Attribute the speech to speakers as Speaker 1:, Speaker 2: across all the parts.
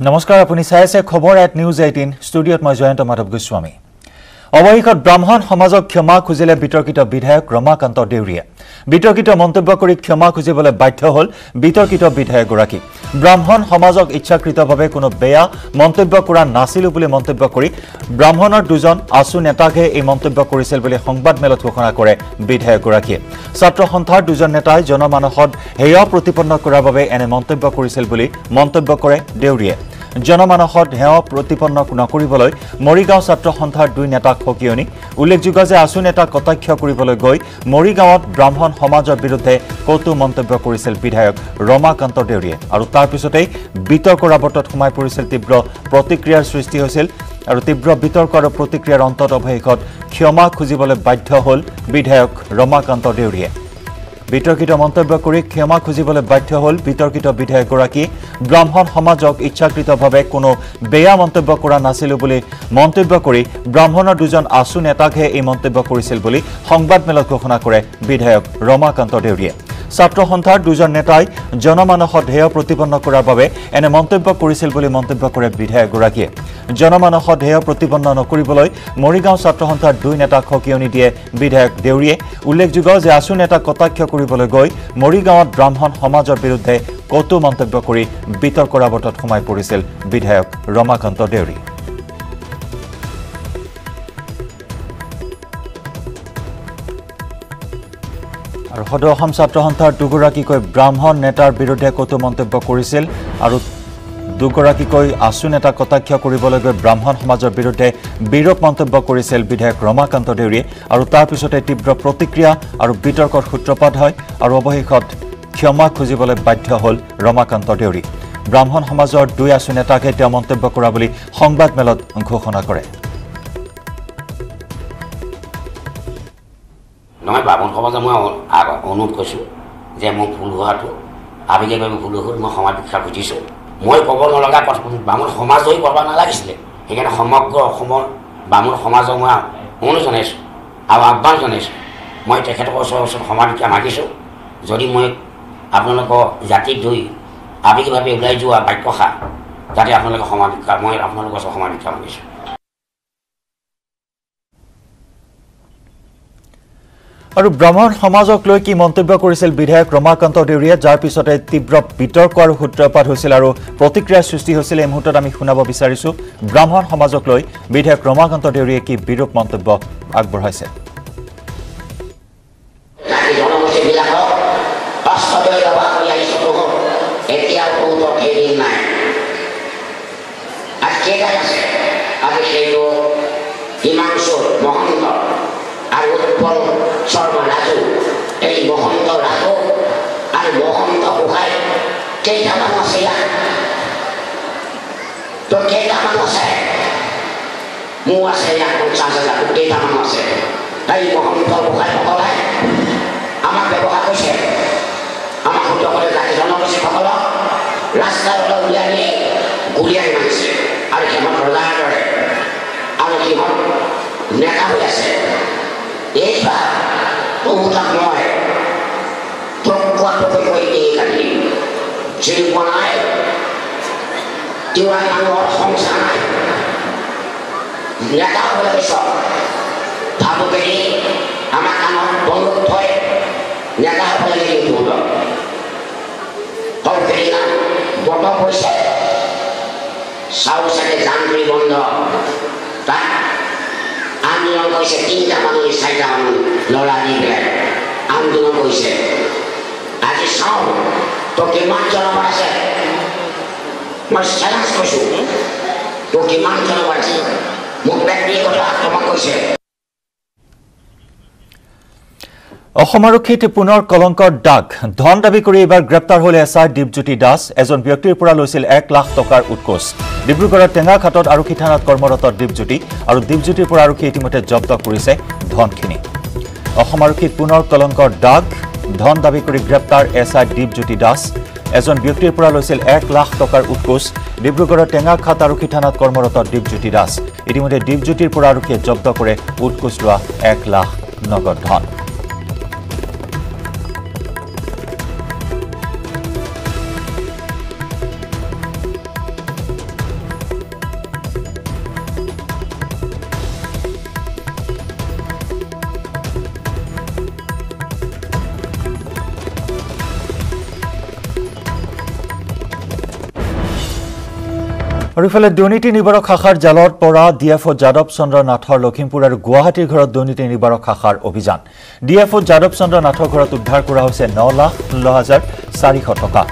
Speaker 1: নমস্কাৰ আপুনি চাই আছে খবৰ এট নিউজ এইটিন ষ্টুডিঅ'ত মই জয়ন্ত মাধৱ গোস্বামী। অৱশেষত ব্ৰাহ্মণ সমাজক ক্ষমা খুজিলে বিতৰ্কিত বিধায়ক ৰমাকান্ত দেউৰীয়ে। বিতৰ্কিত মন্তব্য কৰি ক্ষমা খুজিবলৈ বাধ্য হ'ল বিতৰ্কিত বিধায়কগৰাকী। ব্ৰাহ্মণ সমাজক ইচ্ছাকৃতভাৱে কোনো বেয়া মন্তব্য কৰা নাছিলো বুলি মন্তব্য কৰি ব্ৰাহ্মণৰ দুজন আছু নেতাকহে এই মন্তব্য কৰিছিল বুলি সংবাদমেলত ঘোষণা কৰে বিধায়কগৰাকীয়ে। ছাত্ৰ সন্থাৰ দুজন নেতাই জনমানসত হেয় প্ৰতিপন্ন কৰাৰ বাবে এনে মন্তব্য কৰিছিল বুলি মন্তব্য কৰে দেউৰীয়ে। জনমানসত হেয় প্ৰতিপন্ন নকৰিবলৈ মৰিগাঁও ছাত্ৰ সন্থাৰ দুই নেতাক সকিয়নি। উল্লেখযোগ্য যে আছু নেতাক কটাক্ষ কৰিবলৈ গৈ মৰিগাঁৱত ব্ৰাহ্মণ সমাজৰ বিৰুদ্ধে কটু মন্তব্য কৰিছিল বিধায়ক ৰমাকান্ত দেউৰীয়ে। আৰু তাৰ পিছতেই বিতৰ্কৰ আৱৰ্তত সোমাই পৰিছিল তীব্ৰ প্ৰতিক্ৰিয়াৰ সৃষ্টি হৈছিল আৰু তীব্ৰ বিতৰ্ক আৰু প্ৰতিক্ৰিয়াৰ অন্তত অৱশেষত ক্ষমা খুজিবলৈ বাধ্য হ'ল বিধায়ক ৰমাকান্ত দেউৰীয়ে। বিতৰ্কিত মন্তব্য কৰি ক্ষমা খুজিবলৈ বাধ্য হ'ল বিতৰ্কিত বিধায়কগৰাকী। ব্ৰাহ্মণ সমাজক ইচ্ছাকৃতভাৱে কোনো বেয়া মন্তব্য কৰা নাছিলো বুলি মন্তব্য কৰি ব্ৰাহ্মণৰ দুজন আছু নেতাকহে এই মন্তব্য কৰিছিল বুলি সংবাদমেলত ঘোষণা কৰে বিধায়ক ৰমাকান্ত দেউৰীয়ে। ছাত্ৰ সন্থাৰ দুজন নেতাই জনমানসত ধেয় প্ৰতিপন্ন কৰাৰ বাবে এনে মন্তব্য কৰিছিল বুলি মন্তব্য কৰে বিধায়কগৰাকীয়ে। জনমানসত ধেয় প্ৰতিপন্ন নকৰিবলৈ মৰিগাঁও ছাত্ৰ সন্থাৰ দুই নেতাক সকিয়নি দিয়ে বিধায়ক দেউৰীয়ে। উল্লেখযোগ্য যে আছু নেতাক কটাক্ষ কৰিবলৈ গৈ মৰিগাঁৱত ব্ৰাহ্মণ সমাজৰ বিৰুদ্ধে কটু মন্তব্য কৰি বিতৰ্কৰ আৱৰ্তত সোমাই পৰিছিল বিধায়ক ৰমাকান্ত দেউৰী। আৰু সদৌ অসম ছাত্ৰ সন্থাৰ দুগৰাকীকৈ ব্ৰাহ্মণ নেতাৰ বিৰুদ্ধে কটু মন্তব্য কৰিছিল আৰু দুগৰাকীকৈ আছু নেতাক কটাক্ষ কৰিবলৈ গৈ ব্ৰাহ্মণ সমাজৰ বিৰুদ্ধে বিৰূপ মন্তব্য কৰিছিল বিধায়ক ৰমাকান্ত দেউৰীয়ে আৰু তাৰ পিছতে তীব্ৰ প্ৰতিক্ৰিয়া আৰু বিতৰ্কৰ সূত্ৰপাত হয় আৰু অৱশেষত ক্ষমা খুজিবলৈ বাধ্য হ'ল ৰমাকান্ত দেউৰী। ব্ৰাহ্মণ সমাজৰ দুই আছু নেতাকহে তেওঁ মন্তব্য কৰা বুলি সংবাদমেলত ঘোষণা কৰে।
Speaker 2: নহয় ব্ৰাহ্মণ সমাজে মই অনুৰোধ কৰিছোঁ যে মোৰ ভুল হোৱাটো। আৱেগিকভাৱে ভুল হ'ল মই সমাজ শিক্ষা খুজিছোঁ মই ক'ব নলগা কথা ব্ৰাহ্মণ সমাজেই ক'ব নালাগিছিলে। সেইকাৰণে সমগ্ৰ অসমৰ ব্ৰাহ্মণ সমাজক মই অনুৰোধ জনাইছোঁ আৰু আহ্বান জনাইছোঁ। মই তেখেতকৰ ওচৰৰ ওচৰত সমাজ শিক্ষা মাগিছোঁ। যদি মই আপোনালোকৰ জাতিক ধৰি আৱেগিকভাৱে ওলাই যোৱা বাক্যশা যাতে আপোনালোকে সমাজ শিক্ষা মই আপোনালোকৰ ওচৰত সমাজ শিক্ষা মাগিছোঁ।
Speaker 1: আৰু ব্ৰাহ্মণ সমাজক লৈ কি মন্তব্য কৰিছিল বিধায়ক ৰমাকান্ত দেউৰীয়ে যাৰ পিছতে তীব্ৰ বিতৰ্ক আৰু সূত্ৰপাত হৈছিল আৰু প্ৰতিক্ৰিয়াৰ সৃষ্টি হৈছিল এই মুহূৰ্তত আমি শুনাব বিচাৰিছোঁ। ব্ৰাহ্মণ সমাজক লৈ বিধায়ক ৰমাকান্ত দেউৰীয়ে কি বিৰূপ মন্তব্য আগবঢ়াইছে?
Speaker 2: মোৰ আছে ইয়াত পঞ্চাছ হাজাৰ কেইটামান আছে এই মহন্ত গোহাঁইসকলে আমাক ব্যৱহাৰ কৰিছে আমাক সুন্দৰকৈ জাতি জনগোষ্ঠীসকলক ৰাস্তালৈ উলিয়াই নি গুলিয়াই মাৰিছে আৰু সিহঁত ৰজাৰ দৰে আৰু সিহঁত নেতা হৈ আছে এইবাৰ তহঁতক মই তোক কোৱাটোকৈ কৈ এই কালি চিনি পোৱা নাই তিৱা মানুহৰ সংসাৰ নাই নেতা হ'বলৈ কৈছ ভাবুকেৰি আমাৰ কাণত বন্দুক থৈ নেতা হ'বলৈ লাগি তহঁতক সৰুকেৰি নাম বন্ধ কৰিছে চাউল চাগে জানজুৰি বন্ধ তাত আন্দোলন কৰিছে তিনিটা মানুহ চাৰিটা মানুহ ল'ৰা দি পেলাই আন্দোলন কৰিছে আজি চাওঁ তোৰ কিমান জনবল আছে। মই চেলেঞ্জ কৰিছোঁ তোৰ কিমান জনবল আছে।
Speaker 1: অসম আৰক্ষীত পুনৰ কলংকৰ দাগ ধন দাবী কৰি এইবাৰ গ্ৰেপ্তাৰ হ'ল এছ আই দীপজ্যোতি দাস। এজন ব্যক্তিৰ পৰা লৈছিল এক লাখ টকাৰ উৎকোচ। ডিব্ৰুগড়ৰ টেঙাঘাটত আৰক্ষী থানাত কৰ্মৰত দীপজ্যোতি আৰু দীপজ্যোতিৰ পৰা আৰক্ষীয়ে ইতিমধ্যে জব্দ কৰিছে ধনখিনি। অসম আৰক্ষীত পুনৰ কলংকৰ দাগ ধন দাবী কৰি গ্ৰেপ্তাৰ এছ আই দীপজ্যোতি দাস। এজন ব্যক্তিৰ পৰা লৈছিল এক লাখ টকাৰ উৎকোচ। ডিব্ৰুগড়ৰ টেঙাঘাট আৰক্ষী থানাত কৰ্মৰত দীপজ্যোতি দাস। ইতিমধ্যে দীপজ্যোতিৰ পৰা আৰক্ষীয়ে জব্দ কৰে উৎকোচ লোৱা এক লাখ নগদ ধন। আৰু ইফালে দুৰ্নীতি নিবাৰক শাখাৰ জালত পৰা D F O' Yadav Chandra নাথৰ লখিমপুৰ আৰু গুৱাহাটীৰ ঘৰত দুৰ্নীতি নিবাৰক শাখাৰ অভিযান। D F O' Yadav Chandra নাথৰ ঘৰত উদ্ধাৰ কৰা হৈছে ন লাখ ষোল্ল হাজাৰ চাৰিশ টকা।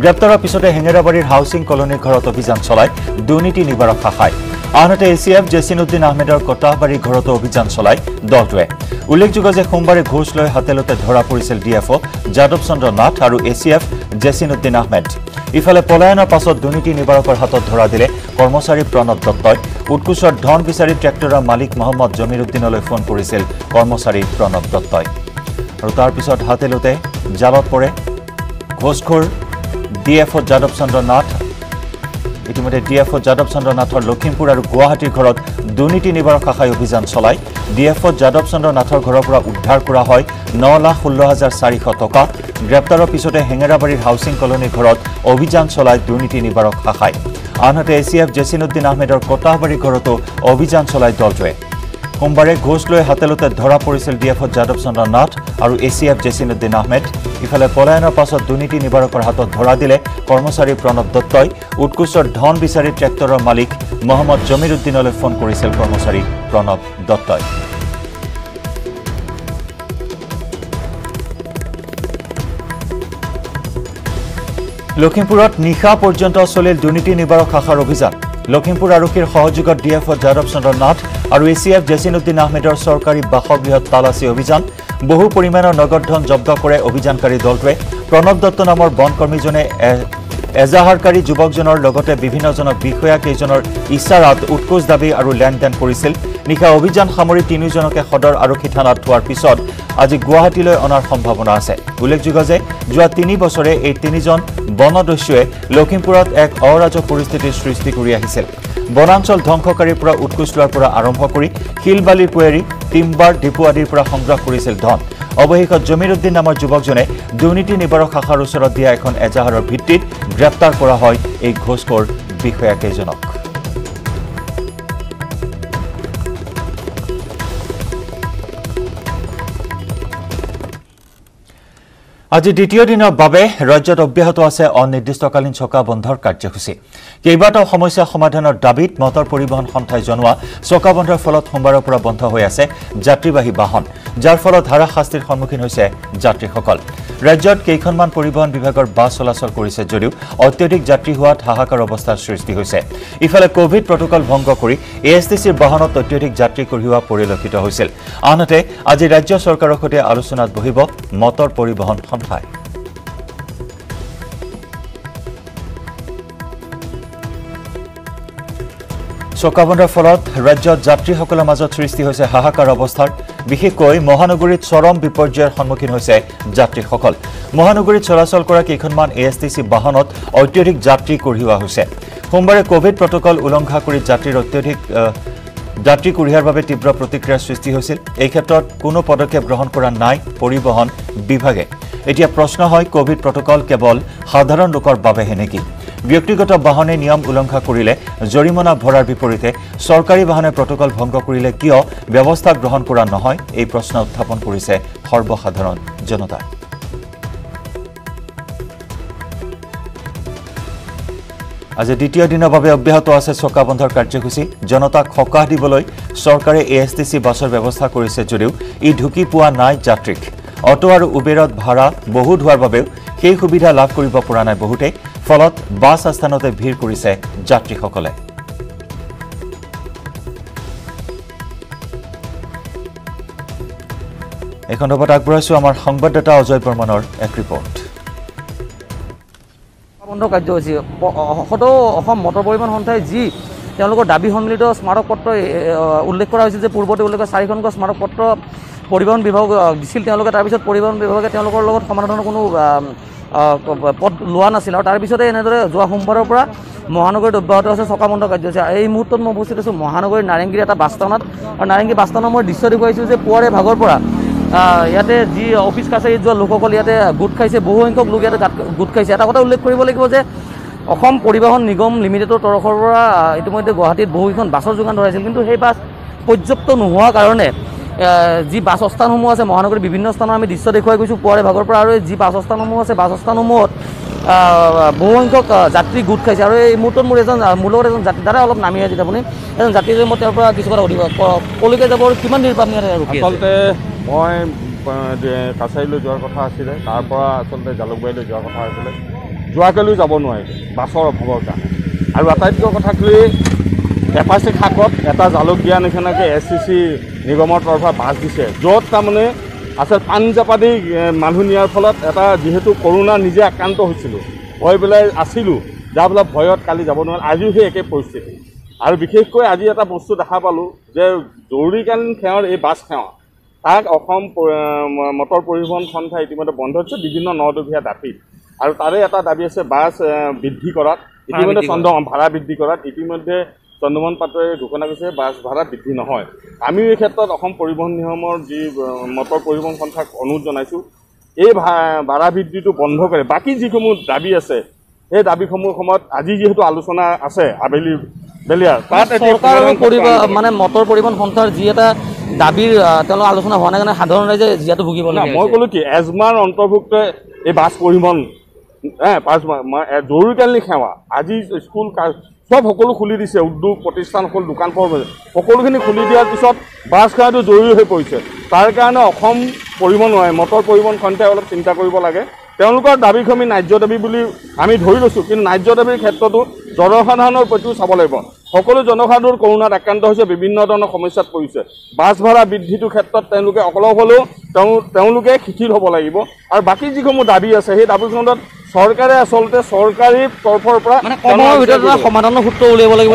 Speaker 1: গ্ৰেপ্তাৰৰ পিছতে হেঙেৰাবাৰীৰ হাউচিং কলনীৰ ঘৰত অভিযান চলায় দুৰ্নীতি নিবাৰক শাখাই। আনহাতে এ চি এফ জেচিনুদ্দিন আহমেদৰ কটাহবাৰীৰ ঘৰতো অভিযান চলায় দলটোৱে। উল্লেখযোগ্য যে সোমবাৰে ঘোষ লৈ হাতেলতে ধৰা পৰিছিল D F O Yadav Chandra Nath আৰু A C F Jashimuddin Ahmed. ইফালে পলায়নৰ পাছত দুৰ্নীতি নিবাৰকৰ হাতত ধৰা দিলে কৰ্মচাৰী প্ৰণৱ দত্তই। উৎকোচৰ ধন বিচাৰি ট্ৰেক্টৰৰ মালিক মহম্মদ জমিৰুদ্দিনলৈ ফোন কৰিছিল কৰ্মচাৰী প্ৰণৱ দত্তই। আৰু তাৰ পিছত হাতেলোতে জালত পৰে। ঘোষখোৰ D F O Yadav Chandra Nath ইতিমধ্যে ডি এফ যাদৱ চন্দ্ৰ নাথৰ লখিমপুৰ আৰু গুৱাহাটীৰ ঘৰত দুৰ্নীতি নিবাৰক শাখাই অভিযান চলায়। ডি এফ যাদৱ চন্দ্ৰ নাথৰ ঘৰৰ পৰা উদ্ধাৰ কৰা হয় ন লাখ ষোল্ল হাজাৰ চাৰিশ টকা। গ্ৰেপ্তাৰৰ পিছতে হেঙেৰাবাৰীৰ হাউচিং কলনীৰ ঘৰত অভিযান চলায় দুৰ্নীতি নিবাৰক শাখাই আনহাতে এ চি এফ জেচিনুদ্দিন আহমেদৰ কটাহবাৰীৰ ঘৰতো অভিযান চলায় দলটোৱে। সোমবাৰে ঘোষ লৈ হাতেলোতে ধৰা পৰিছিল ডি এফ যাদৱ চন্দ্ৰ নাথ আৰু A C F Jashimuddin Ahmed. ইফালে পলায়নৰ পাছত দুৰ্নীতি নিবাৰকৰ হাতত ধৰা দিলে কৰ্মচাৰী প্ৰণৱ দত্তই। উৎকোচৰ ধন বিচাৰি ট্ৰেক্টৰৰ মালিক মহম্মদ জমিৰুদ্দিনলৈ ফোন কৰিছিল কৰ্মচাৰী প্ৰণৱ দত্তই। লখিমপুৰত নিশা পৰ্যন্ত চলিল দুৰ্নীতি নিবাৰক শাখাৰ অভিযান। লখিমপুৰ আৰক্ষীৰ সহযোগত ডি এফ যাদৱ চন্দ্ৰ নাথ আৰু এ চি এফ জেচিনুদ্দিন আহমেদৰ চৰকাৰী বাসগৃহত তালাচী অভিযান। বহু পৰিমাণৰ নগদ ধন জব্দ কৰে অভিযানকাৰী দলটোৱে। প্ৰণৱ দত্ত নামৰ বনকৰ্মীজনে এজাহাৰকাৰী যুৱকজনৰ লগতে বিভিন্নজনক বিষয়া কেইজনৰ ইছাৰাত উৎকোচ দাবী আৰু লেনদেন কৰিছিল। নিশা অভিযান সামৰি তিনিওজনকে সদৰ আৰক্ষী থানাত থোৱাৰ পিছত আজি গুৱাহাটীলৈ অনাৰ সম্ভাৱনা আছে। উল্লেখযোগ্য যে যোৱা তিনি বছৰে এই তিনিজন বনদস্যুৱে লখিমপুৰত এক অৰাজক পৰিস্থিতিৰ সৃষ্টি কৰি আহিছিল। বনাঞ্চল ধ্বংসকাৰীৰ পৰা উৎকোচ লোৱাৰ পৰা আৰম্ভ কৰি শিল বালিৰ কুৱেৰী টিম্বাৰ ডিপু আদিৰ পৰা সংগ্ৰহ কৰিছিল ধন। অৱশেষত জমিৰুদ্দিন নামৰ যুৱকজনে দুৰ্নীতি নিবাৰক শাখাৰ ওচৰত দিয়া এখন এজাহাৰৰ ভিত্তিত গ্ৰেপ্তাৰ কৰা হয় এই ঘোষখোৰ বিষয়াকেইজনক আজি দ্বিতীয় দিনৰ বাবে ৰাজ্যত অব্যাহত আছে অনিৰ্দিষ্টকালীন চকা বন্ধৰ কাৰ্যসূচী। কেইবাটাও সমস্যা সমাধানৰ দাবীত মটৰ পৰিবহণ সন্থাই জনোৱা চকা বন্ধৰ ফলত সোমবাৰৰ পৰা বন্ধ হৈ আছে যাত্ৰীবাহী বাহন যাৰ ফলত হাৰাশাস্তিৰ সন্মুখীন হৈছে যাত্ৰীসকল। ৰাজ্যত কেইখনমান পৰিবহণ বিভাগৰ বাছ চলাচল কৰিছে যদিও অত্যধিক যাত্ৰী হোৱাত হাহাকাৰ অৱস্থাৰ সৃষ্টি হৈছে। ইফালে কভিড প্ৰটকল ভংগ কৰি এ এছ টি চিৰ বাহনত অত্যধিক যাত্ৰী কঢ়িওৱা পৰিলক্ষিত হৈছিল। আনহাতে আজি ৰাজ্য চৰকাৰৰ সৈতে আলোচনাত বহিব মটৰ পৰিবহণ সন্থাই চকাবন্ধৰ ফলত ৰাজ্যত যাত্ৰীসকলৰ মাজত সৃষ্টি হৈছে হাহাকাৰ অৱস্থাৰ বিশেষকৈ মহানগৰীত চৰম বিপৰ্যয়ৰ সন্মুখীন হৈছে যাত্ৰীসকল। মহানগৰীত চলাচল কৰা কেইখনমান এ এছ টি চি বাহনত অত্যধিক যাত্ৰী কঢ়িওৱা হৈছে। সোমবাৰে কভিড প্ৰটকল উলংঘা কৰি যাত্ৰীৰ অত্যধিক যাত্ৰী কঢ়িয়াৰ বাবে তীব্ৰ প্ৰতিক্ৰিয়াৰ সৃষ্টি হৈছিল। এই ক্ষেত্ৰত কোনো পদক্ষেপ গ্ৰহণ কৰা নাই পৰিবহণ বিভাগে। এতিয়া প্ৰশ্ন হয় কভিড প্ৰটকল কেৱল সাধাৰণ লোকৰ বাবেহে নেকি? ব্যক্তিগত বাহনে নিয়ম উলংঘা কৰিলে জৰিমনা ভৰাৰ বিপৰীতে চৰকাৰী বাহনে প্ৰটকল ভংগ কৰিলে কিয় ব্যৱস্থা গ্ৰহণ কৰা নহয়? এই প্ৰশ্ন উত্থাপন কৰিছে সৰ্বসাধাৰণ জনতাই আজি দ্বিতীয় দিনৰ বাবে অব্যাহত আছে চকা বন্ধৰ কাৰ্যসূচী। জনতাক সকাহ দিবলৈ চৰকাৰে এ এছ টি চি বাছৰ ব্যৱস্থা কৰিছে যদিও ই ঢুকি পোৱা নাই যাত্ৰীক। অটো আৰু উবেৰত ভাড়া বহুত হোৱাৰ বাবেও সেই সুবিধা লাভ কৰিব পৰা নাই বহুতেই ফলত বাছ আস্থানতে ভিৰ কৰিছে যাত্ৰীসকলে। আমাৰ সংবাদদাতা অজয় বৰ্মনৰ এক ৰিপৰ্ট।
Speaker 3: বন্ধ কাৰ্যসূচী অসম মটৰ পৰিবহণ সন্থাই যি তেওঁলোকৰ দাবী সন্মিলিত স্মাৰক পত্ৰ উল্লেখ কৰা হৈছিল যে পূৰ্বতে উল্লেখ কৰা চাৰিখনকৈ স্মাৰক পত্ৰ পৰিবহণ বিভাগ দিছিল তেওঁলোকে তাৰপিছত পৰিবহণ বিভাগে তেওঁলোকৰ লগত সমাধানৰ কোনো পদ লোৱা নাছিল আৰু তাৰপিছতে এনেদৰে যোৱা সোমবাৰৰ পৰা মহানগৰীত অব্যাহত আছে চকা বন্ধ কাৰ্যসূচী এই মুহূৰ্তত মই উপস্থিত আছোঁ মহানগৰীৰ নাৰেংগীৰ এটা বাছষ্টেণ্ডত আৰু নাৰেংগী বাছষ্টেণ্ডৰ মই দৃশ্য দেখুৱাইছোঁ যে পুৱাৰে ভাগৰ পৰা ইয়াতে যি অফিচ কাছাৰীত যোৱা লোকসকল ইয়াতে গোট খাইছে বহু সংখ্যক লোক ইয়াতে গোট খাইছে। এটা কথা উল্লেখ কৰিব লাগিব যে অসম পৰিবহণ নিগম লিমিটেডৰ তৰফৰ পৰা ইতিমধ্যে গুৱাহাটীত বহুকেইখন বাছৰ যোগান ধৰাইছিল। কিন্তু সেই বাছ পৰ্যাপ্ত নোহোৱাৰ কাৰণে যি বাছ স্থানসমূহ আছে মহানগৰীৰ বিভিন্ন স্থানৰ আমি দৃশ্য দেখুৱাই গৈছোঁ। পুৱাৰে ভাগৰ পৰা আৰু যি বাছ স্থানসমূহ আছে বাছ স্থানসমূহত বহুসংখ্যক যাত্ৰী গোট খাইছে। আৰু এই মুহূৰ্তত মোৰ এজন লগত এজন যাত্ৰী দাদা অলপ নামি আহিছে আপুনি। এজন তেওঁৰ পৰা কিছু কথা সুধিব। ক- কলৈকে যাব দেৰি পৰা আপুনি
Speaker 4: আচলতে মই কাছাৰীলৈ যোৱাৰ কথা আছিলে তাৰ পৰা আচলতে জালুকবাৰীলৈ যোৱাৰ কথা আছিলে। যোৱাকালিও যাব নোৱাৰিলোঁ বাছৰ অভাৱৰ কাৰণে। আৰু আটাইতকৈ কথা কি এপাচি শাকত এটা জালুক দিয়া নিচিনাকৈ এছ চি চি নিগমৰ তৰফৰ বাছ দিছে। য'ত তাৰমানে পাঞ্জাবাদী এ, মানুহ নিয়াৰ ফলত এটা যিহেতু কৰোণা নিজে আক্ৰান্ত হৈছিলোঁ হৈ পেলাই আছিলোঁ যাৰ ফলত ভয়ত কালি যাব নোৱাৰিলোঁ আজিও সেই একে পৰিস্থিতি। আৰু বিশেষকৈ আজি এটা বস্তু দেখা পালোঁ যে জৰুৰীকালীন সেৱাৰ এই বাছ সেৱা তাক অসম মটৰ পৰিবহণ সন্থাই ইতিমধ্যে বন্ধ দিছে বিভিন্ন নদীয়া দাঁতিত। আৰু তাৰে এটা দাবী আছে বাছ বৃদ্ধি কৰাত ইতিমধ্যে চন্দ্ৰ ভাড়া বৃদ্ধি কৰাত। ইতিমধ্যে চন্দ্ৰমোহন পাটোৱাৰী ঘোষণা কৰিছে বাছ ভাড়া বৃদ্ধি নহয়। আমিও এই ক্ষেত্ৰত অসম পৰিবহণ নিগমৰ যি মটৰ পৰিবহণ সন্থাক অনুৰোধ জনাইছোঁ এই ভাড়া বৃদ্ধিটো বন্ধ কৰে। বাকী যিসমূহ দাবী আছে সেই দাবীসমূহ সময়ত আজি যিহেতু আলোচনা আছে আবেলি বেলিয়াৰ তাত
Speaker 3: চৰকাৰ মানে মটৰ পৰিবহণ সন্থাৰ যি এটা দাবীৰ তেওঁলোকৰ আলোচনা হোৱা নাই কাৰণে সাধাৰণ ৰাইজে যিহেতু ভুগিব লাগে
Speaker 4: মই ক'লো কি এজমাৰ অন্তৰ্ভুক্ত এই বাছ পৰিবহণ জৰুৰীকালীন সেৱা আজি স্কুল চব সকলো খুলি দিছে উদ্যোগ প্ৰতিষ্ঠান সকলো দোকান পোহাৰ সকলোখিনি খুলি দিয়াৰ পিছত বাছ সেৱাটো জৰুৰী হৈ পৰিছে। তাৰ কাৰণে অসম পৰিবহণ মটৰ পৰিবহণ সন্থাই অলপ চিন্তা কৰিব লাগে। তেওঁলোকৰ দাবীসমূহ ন্যায্য দাবী বুলি আমি ধৰি লৈছোঁ কিন্তু ন্যায্য দাবীৰ ক্ষেত্ৰতো জনসাধাৰণৰ প্ৰতিও চাব লাগিব। সকলো জনসাধাৰণ কৰোণাত আক্ৰান্ত হৈছে বিভিন্ন ধৰণৰ সমস্যাত পৰিছে। বাছ ভাড়া বৃদ্ধিটোৰ ক্ষেত্ৰত তেওঁলোকে অলপ হ'লেও তেওঁ তেওঁলোকে শিথিল হ'ব লাগিব। আৰু বাকী যিসমূহ দাবী আছে সেই দাবীখনত চৰকাৰে আচলতে চৰকাৰী তৰফৰ পৰা
Speaker 3: সমাধানৰ সূত্ৰ উলিয়াব লাগিব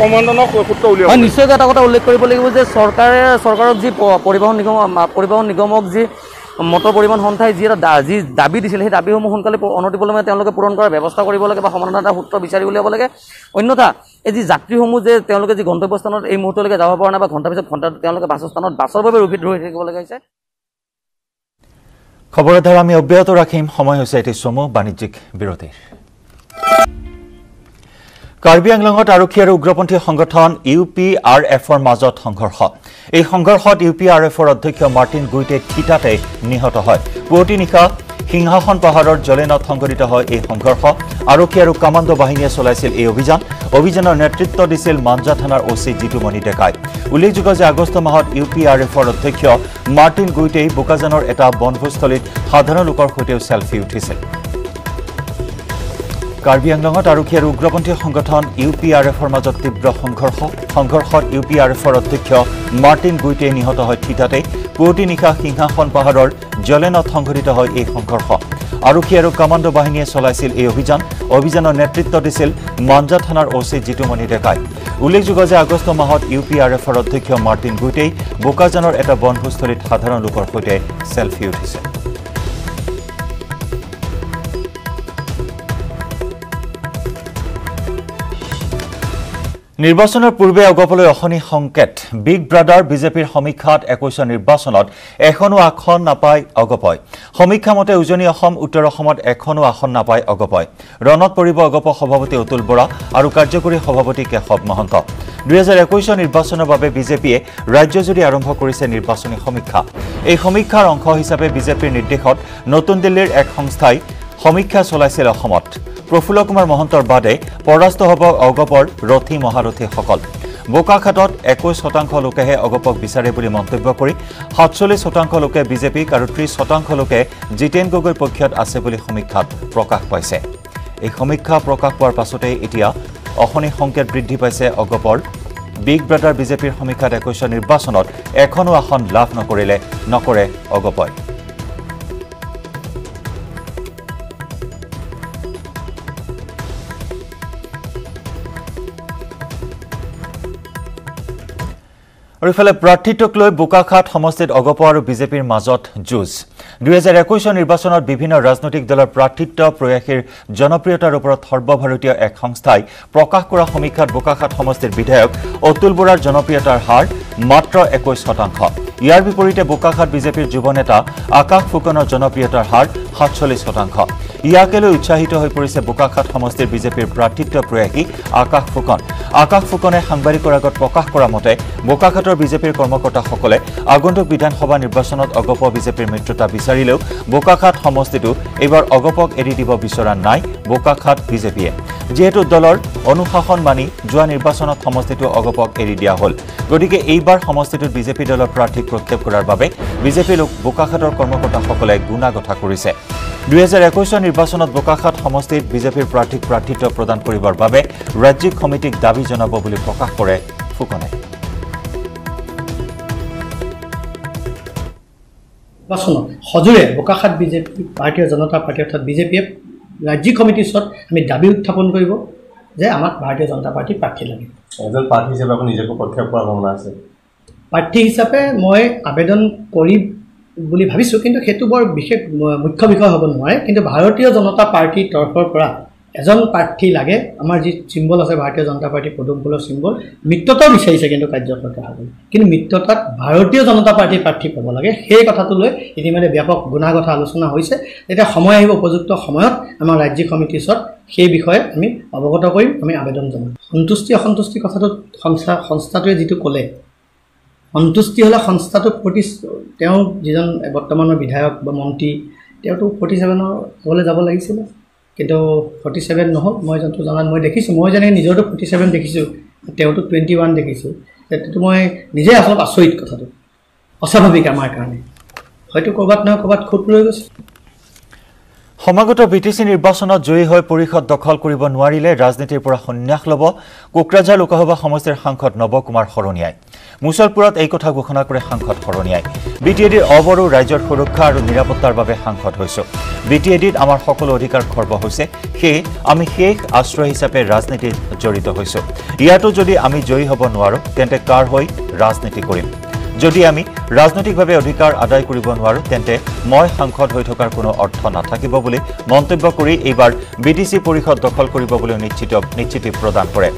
Speaker 4: সমাধানৰ সূত্ৰ উলিয়াব।
Speaker 3: নিশ্চয়কৈ এটা কথা উল্লেখ কৰিব লাগিব যে চৰকাৰে চৰকাৰক যি পৰিবহণ নিগম পৰিবহণ নিগমক যি মটৰ পৰিবহণ সন্থাই যি এটা যি দাবী দিছিল সেই দাবীসমূহ সোনকালে অনতিপলমে তেওঁলোকে পূৰণ কৰাৰ ব্যৱস্থা কৰিব লাগে বা সমাধানৰ এটা সূত্ৰ বিচাৰি উলিয়াব লাগে। অন্যথা এই যি যাত্ৰীসমূহ যে তেওঁলোকে যি গন্তব্যস্থানত এই মুহূৰ্তলৈকে যাব পৰা নাই বা ঘণ্টা পিছত ঘণ্টা তেওঁলোকে বাসস্থানত বাছৰ বাবে ৰখি ৰৈ থাকিব লগা হৈছে।
Speaker 1: খবৰৰ ধাৰা আমি অব্যাহত ৰাখিম। সময় হৈছে এটি চমু বাণিজ্যিক বিৰতিৰ। কাৰ্বি আংলঙত আৰক্ষী আৰু উগ্ৰপন্থী সংগঠন ইউ পি আৰ এফৰ মাজত সংঘৰ্ষ। এই সংঘৰ্ষত ইউ পি আৰ এফৰ অধ্যক্ষ মাৰ্টিন গুইটে থিতাতে নিহত হয়। পুৱতি নিশা সিংহাসন পাহাৰৰ জলেনত সংঘটিত হয় এই সংঘৰ্ষ। আৰক্ষী আৰু কামাণ্ডো বাহিনীয়ে চলাইছিল এই অভিযান। অভিযানৰ নেতৃত্ব দিছিল মাঞ্জা থানাৰ অ' চি জিতুমণি ডেকাই। উল্লেখযোগ্য যে আগষ্ট মাহত ইউ পি আৰ এফৰ অধ্যক্ষ মাৰ্টিন গুইটেই বোকাজানৰ এটা বনভোজস্থলীত সাধাৰণ লোকৰ সৈতেও ছেলফি উঠিছিল। কাৰ্বি আংলঙত আৰক্ষী আৰু উগ্ৰপন্থী সংগঠন ইউ পি আৰ এফৰ মাজত তীব্ৰ সংঘৰ্ষ। সংঘৰ্ষত ইউ পি আৰ এফৰ অধ্যক্ষ মাৰ্টিন গুইটে নিহত হয় থিতাতে পুৱতি নিশা সিংহাসন পাহাৰৰ জলেনত সংঘটিত হয় এই সংঘৰ্ষ। আৰক্ষী আৰু কামাণ্ডো বাহিনীয়ে চলাইছিল এই অভিযান। অভিযানৰ নেতৃত্ব দিছিল মাঞ্জা থানাৰ অ' চি জিতুমণি ডেকাই। উল্লেখযোগ্য যে আগষ্ট মাহত ইউ পি আৰ এফৰ অধ্যক্ষ মাৰ্টিন গুইটেই বোকাজানৰ এটা বনভোজস্থলীত সাধাৰণ লোকৰ সৈতে ছেলফি উঠিছে। নিৰ্বাচনৰ পূৰ্বে অগপলৈ অশনি সংকেত। বিগ ব্ৰাদাৰ বিজেপিৰ সমীক্ষাত একৈছৰ নিৰ্বাচনত এখনো আসন নাপায় অগপই সমীক্ষা মতে উজনি অসমত এখনো আসন নাপায় অগপই ৰণত পৰিব অগপ সভাপতি অতুল বৰা আৰু কাৰ্যকৰী সভাপতি কেশৱ মহন্ত। দুহেজাৰ একৈছৰ নিৰ্বাচনৰ বাবে বিজেপিয়ে ৰাজ্যজুৰি আৰম্ভ কৰিছে নিৰ্বাচনী সমীক্ষা। এই সমীক্ষাৰ অংশ হিচাপে বিজেপিৰ নিৰ্দেশত নতুন দিল্লীৰ এক সংস্থাই সমীক্ষা চলাইছিল অসমত। প্ৰফুল্ল কুমাৰ মহন্তৰ বাদে পৰাস্ত হ'ব অগপৰ ৰথী মহাৰথীসকল। বোকাখাটত একৈছ শতাংশ লোকেহে অগপক বিচাৰে বুলি মন্তব্য কৰি সাতচল্লিছ শতাংশ লোকে বিজেপিক আৰু ত্ৰিছ শতাংশ লোকে জিতেন গগৈৰ পক্ষত আছে বুলি সমীক্ষাত প্ৰকাশ পাইছে। এই সমীক্ষা প্ৰকাশ পোৱাৰ পাছতেই এতিয়া অশনি সংকেত বৃদ্ধি পাইছে অগপৰ। বিগ ব্ৰাদাৰ বিজেপিৰ সমীক্ষাত একৈছৰ নিৰ্বাচনত এখনো আসন লাভ নকৰিলে নকৰে অগপই। আৰু ইফালে প্ৰাৰ্থিত্বক লৈ বোকাখাট সমষ্টিত অগপ আৰু বিজেপিৰ মাজত যুঁজ। দুহেজাৰ একৈছৰ নিৰ্বাচনত বিভিন্ন ৰাজনৈতিক দলৰ প্ৰাৰ্থিত্ব প্ৰয়াসীৰ জনপ্ৰিয়তাৰ ওপৰত সৰ্বভাৰতীয় এক সংস্থাই প্ৰকাশ কৰা সমীক্ষাত বোকাখাট সমষ্টিৰ বিধায়ক অতুল বৰাৰ জনপ্ৰিয়তাৰ হাৰ মাত্ৰ একৈছ শতাংশ। ইয়াৰ বিপৰীতে বোকাখাট বিজেপিৰ যুৱ নেতা আকাশ ফুকনৰ জনপ্ৰিয়তাৰ হাৰ সাতচল্লিছ শতাংশ। ইয়াকে লৈ উৎসাহিত হৈ পৰিছে বোকাখাট সমষ্টিৰ বিজেপিৰ প্ৰাৰ্থিত্ব প্ৰয়াসী আকাশ ফুকন। আকাশ ফুকনে সাংবাদিকৰ আগত প্ৰকাশ কৰা মতে বোকাখাটৰ বিজেপিৰ কৰ্মকৰ্তাসকলে আগন্তুক বিধানসভা নিৰ্বাচনত অগপ বিজেপিৰ মিত্ৰতা বিচাৰিলেও বোকাখাট সমষ্টিটো এইবাৰ অগপক এৰি দিব বিচৰা নাই বোকাখাট বিজেপিয়ে। যিহেতু দলৰ অনুশাসন মানি যোৱা নিৰ্বাচনত সমষ্টিটো অগপক এৰি দিয়া হ'ল। গতিকে এইবাৰ সমষ্টিটোত বিজেপি দলৰ প্ৰাৰ্থীক প্ৰক্ষেপ কৰাৰ বাবে বিজেপি লোক বোকাখাটৰ কৰ্মকৰ্তাসকলে গুণাগঠা কৰিছে। দুহেজাৰ একৈছৰ নিৰ্বাচনত বোকাখাট সমষ্টিত বিজেপিৰ প্ৰাৰ্থীক প্ৰাৰ্থিত্ব প্ৰদান কৰিবৰ বাবে ৰাজ্যিক সমিতিক দাবী জনাব বুলি প্ৰকাশ কৰে ফুকনে।
Speaker 5: নিৰ্বাচনত সজোৰে বোকাখাট বিজেপি ভাৰতীয় জনতা পাৰ্টী অৰ্থাৎ বিজেপিয়ে ৰাজ্যিক সমিতিৰ ওচৰত আমি দাবী উত্থাপন কৰিব যে আমাক ভাৰতীয় জনতা পাৰ্টীৰ প্ৰাৰ্থী লাগে।
Speaker 6: এজন প্ৰাৰ্থী হিচাপে আপুনি নিজকে প্ৰক্ষেপ কৰাৰ সম্ভাৱনা আছে।
Speaker 5: প্ৰাৰ্থী হিচাপে মই আবেদন কৰিম বুলি ভাবিছোঁ কিন্তু সেইটো বৰ বিশেষ মুখ্য বিষয় হ'ব নোৱাৰে কিন্তু ভাৰতীয় জনতা পাৰ্টীৰ তৰফৰ পৰা এজন প্ৰাৰ্থী লাগে। আমাৰ যি চিম্বল আছে ভাৰতীয় জনতা পাৰ্টীৰ পদুম ফুলৰ চিম্বল মিত্ৰতাও বিচাৰিছে কিন্তু কাৰ্যকৰ্তা হ'বলৈ কিন্তু মিত্ৰতাত ভাৰতীয় জনতা পাৰ্টীৰ প্ৰাৰ্থী পাব লাগে। সেই কথাটো লৈ ইতিমধ্যে ব্যাপক গুণাগত আলোচনা হৈছে। যেতিয়া সময় আহিব উপযুক্ত সময়ত আমাৰ ৰাজ্যিক সমিতিৰ ওচৰত সেই বিষয়ে আমি অৱগত কৰিম আমি আবেদন জনাম। সন্তুষ্টি অসন্তুষ্টি কথাটো সংস্থা সংস্থাটোৱে যিটো ক'লে সন্তুষ্টি হ'লে সংস্থাটোৰ প্ৰতি তেওঁ যিজন বৰ্তমানৰ বিধায়ক বা মন্ত্ৰী তেওঁতো ফৰ্টি ছেভেনৰ হ'বলৈ যাব লাগিছিলে। কিন্তু ফৰ্টি ছেভেন নহ'ল মই যোনটো জনাত মই দেখিছোঁ মই যেনেকৈ নিজৰতো ফৰ্টি ছেভেন দেখিছোঁ তেওঁতো টুৱেণ্টি ওৱান দেখিছোঁ সেইটো মই নিজে আচলতে আচৰিত কথাটো অস্বাভাৱিক আমাৰ কাৰণে। হয়তো ক'ৰবাত নহয় ক'ৰবাত খুট ৰৈ গৈছে।
Speaker 1: সমাগত বি টি চি নিৰ্বাচনত জয়ী হৈ পৰিষদ দখল কৰিব নোৱাৰিলে ৰাজনীতিৰ পৰা সন্ন্যাস ল'ব কোকৰাঝাৰ লোকসভা সমষ্টিৰ সাংসদ নৱ কুমাৰ শৰণীয়াই। মুছলপুৰত এই কথা ঘোষণা কৰে সাংসদ শৰণীয়াই। বি টি এ ডিৰ অবৰো ৰাজ্যৰ সুৰক্ষা আৰু নিৰাপত্তাৰ বাবে সাংসদ হৈছো। বি টি এ ডিত আমাৰ সকলো অধিকাৰ খৰ্ব হৈছে সেয়ে আমি শেষ আশ্ৰয় হিচাপে ৰাজনীতিত জড়িত হৈছো। ইয়াতো যদি আমি জয়ী হ'ব নোৱাৰো তেন্তে কাৰ হৈ ৰাজনীতি কৰিম? যদি আমি ৰাজনৈতিকভাৱে অধিকাৰ আদায় কৰিব নোৱাৰো তেন্তে মই সাংসদ হৈ থকাৰ কোনো অৰ্থ নাথাকিব বুলি মন্তব্য কৰি এইবাৰ বি টি চি পৰিষদ দখল কৰিব বুলি নিশ্চিত নিশ্চিতি প্ৰদান কৰে।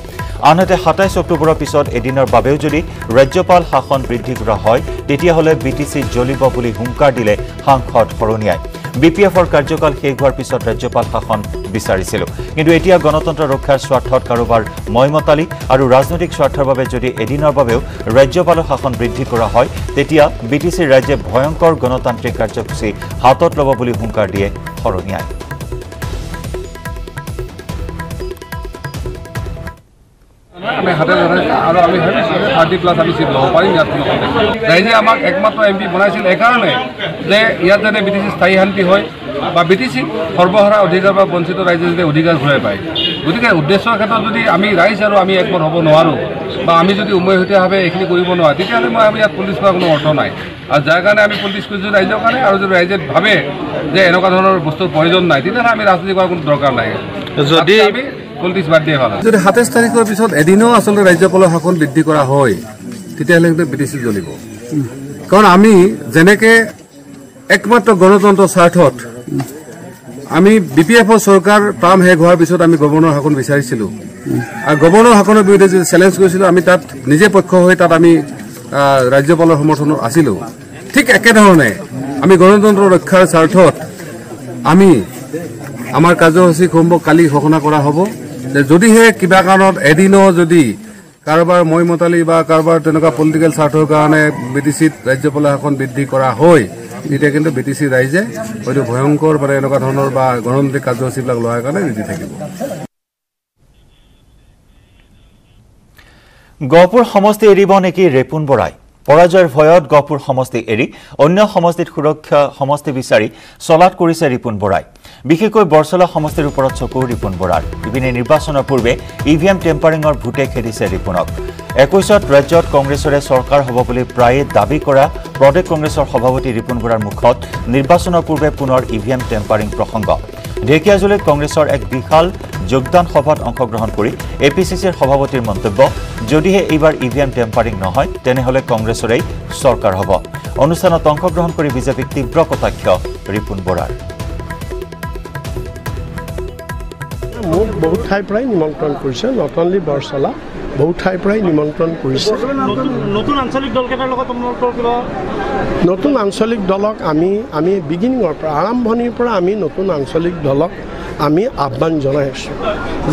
Speaker 1: আনহাতে সাতাইছ অক্টোবৰৰ পিছত এদিনৰ বাবেও যদি ৰাজ্যপাল শাসন বৃদ্ধি কৰা হয় তেতিয়াহ'লে বি টি চি জ্বলিব বুলি হুংকাৰ দিলে সাংসদ শৰণীয়াই। বি পি এফৰ কাৰ্যকাল শেষ হোৱাৰ পিছত ৰাজ্যপাল শাসন বিচাৰিছিলোঁ। কিন্তু এতিয়া গণতন্ত্ৰ ৰক্ষাৰ স্বাৰ্থত কাৰোবাৰ মইমতালি আৰু ৰাজনৈতিক স্বাৰ্থৰ বাবে যদি এদিনৰ বাবেও ৰাজ্যপালৰ শাসন বৃদ্ধি কৰা হয় তেতিয়া বি টি চিৰ ৰাজ্যে ভয়ংকৰ গণতান্ত্ৰিক কাৰ্যসূচী হাতত ল'ব বুলি হুংকাৰ দিয়ে শৰণীয়াই
Speaker 7: আমি হাতে ধৰে আৰু আমি ভাবিছোঁ যে থাৰ্টি প্লাছ আমি চিট ল'ব পাৰিম ইয়াত কোনো। ৰাইজে আমাক একমাত্ৰ এম পি বনাইছিল এইকাৰণে যে ইয়াত যাতে বি টি চি স্থায়ী শান্তি হয় বা বি টি চি সৰ্বহাৰা অধিকাৰ বা বঞ্চিত ৰাইজে যাতে অধিকাৰ ঘূৰাই পায়। গতিকে উদ্দেশ্যৰ ক্ষেত্ৰত যদি আমি ৰাইজ আৰু আমি একমত হ'ব নোৱাৰোঁ বা আমি যদি উমৈহতীয়াভাৱে এইখিনি কৰিব নোৱাৰোঁ তেতিয়াহ'লে মই আমি ইয়াত পলিটিক্স কৰাৰ কোনো অৰ্থ নাই। আৰু যাৰ কাৰণে আমি পলিটিক্স কৰিছোঁ ৰাইজৰ কাৰণে আৰু যদি ৰাইজে ভাবে যে এনেকুৱা ধৰণৰ বস্তুৰ প্ৰয়োজন নাই তেতিয়াহ'লে আমি ৰাজনীতি কৰাৰ কোনো দৰকাৰ নাই। যদি আমি পলিটিক্স বাদ দিয়ে ভাল।
Speaker 8: যদি সাতাইছ তাৰিখৰ পিছত এদিনো আচলতে ৰাজ্যপালৰ শাসন বৃদ্ধি কৰা হয় তেতিয়াহ'লে কিন্তু বি টি চি জ্বলিব। কাৰণ আমি যেনেকে একমাত্ৰ গণতন্ত্ৰৰ স্বাৰ্থত আমি বি পি এফৰ চৰকাৰ টাৰ্ম শেষ হোৱাৰ পিছত আমি গভৰ্ণৰ শাসন বিচাৰিছিলোঁ। আৰু গভৰ্ণৰ শাসনৰ বিৰুদ্ধে যদি চেলেঞ্জ কৰিছিলোঁ আমি তাত নিজে পক্ষ হৈ তাত আমি ৰাজ্যপালৰ সমৰ্থনত আছিলোঁ। ঠিক একেধৰণে আমি গণতন্ত্ৰ ৰক্ষাৰ স্বাৰ্থত আমি আমাৰ কাৰ্যসূচীসমূহ কালি ঘোষণা কৰা হ'ব। যদিহে কিবা কাৰণত এদিনো যদি কাৰোবাৰ মইমতালি বা কাৰোবাৰ তেনেকুৱা পলিটিকেল স্বাৰ্থৰ কাৰণে বি টি চিত ৰাজ্যপালৰ শাসন বৃদ্ধি কৰা হয় তেতিয়া কিন্তু বি টি চি ৰাইজে হয়তো ভয়ংকৰ মানে এনেকুৱা ধৰণৰ বা গণতান্ত্ৰিক কাৰ্যসূচীবিলাক লোৱাৰ কাৰণে ৰেডি থাকিব।
Speaker 1: গহপুৰ সমষ্টি এৰিব নেকি ৰেপুন বৰাই? পৰাজয়ৰ ভয়ত গহপুৰ সমষ্টি এৰি অন্য সমষ্টিত সুৰক্ষা সমষ্টি বিচাৰি চলাত কৰিছে ৰিপুণ বৰাই। বিশেষকৈ বৰচলা সমষ্টিৰ ওপৰত চকু ৰিপুণ বৰাৰ। ইপিনে নিৰ্বাচনৰ পূৰ্বে ই ভি এম টেম্পাৰিঙৰ ভোটে খেদিছে ৰিপুণক একৈছত ৰাজ্যত কংগ্ৰেছৰে চৰকাৰ হ'ব বুলি প্ৰায়ে দাবী কৰা প্ৰদেশ কংগ্ৰেছৰ সভাপতি ৰিপুণ বৰাৰ মুখত নিৰ্বাচনৰ পূৰ্বে পুনৰ ই ভি এম টেম্পাৰিং প্ৰসংগ। ঢেকীয়াজুলিত কংগ্ৰেছৰ এক বিশাল যোগদান সভাত অংশগ্ৰহণ কৰি এ পি চি চিৰ সভাপতিৰ মন্তব্য যদিহে এইবাৰ ই ভি এম টেম্পাৰিং নহয় তেনেহ'লে কংগ্ৰেছৰেই চৰকাৰ হ'ব। অনুষ্ঠানত অংশগ্ৰহণ কৰি বিজেপিক তীব্ৰ কটাক্ষ ৰিপুণ বৰাৰ।
Speaker 9: মোক বহুত ঠাইৰ পৰাই নিমন্ত্ৰণ কৰিছে। নট অনলি বৰচলা বহু ঠাইৰ পৰাই নিমন্ত্ৰণ কৰিছে।
Speaker 10: নতুন আঞ্চলিক দলকেইটাৰ লগত আপোনালোকৰ কিবা?
Speaker 9: নতুন আঞ্চলিক দলক আমি আমি বিগিনিঙৰ পৰা আৰম্ভণিৰ পৰা আমি নতুন আঞ্চলিক দলক আমি আহ্বান জনাই আছোঁ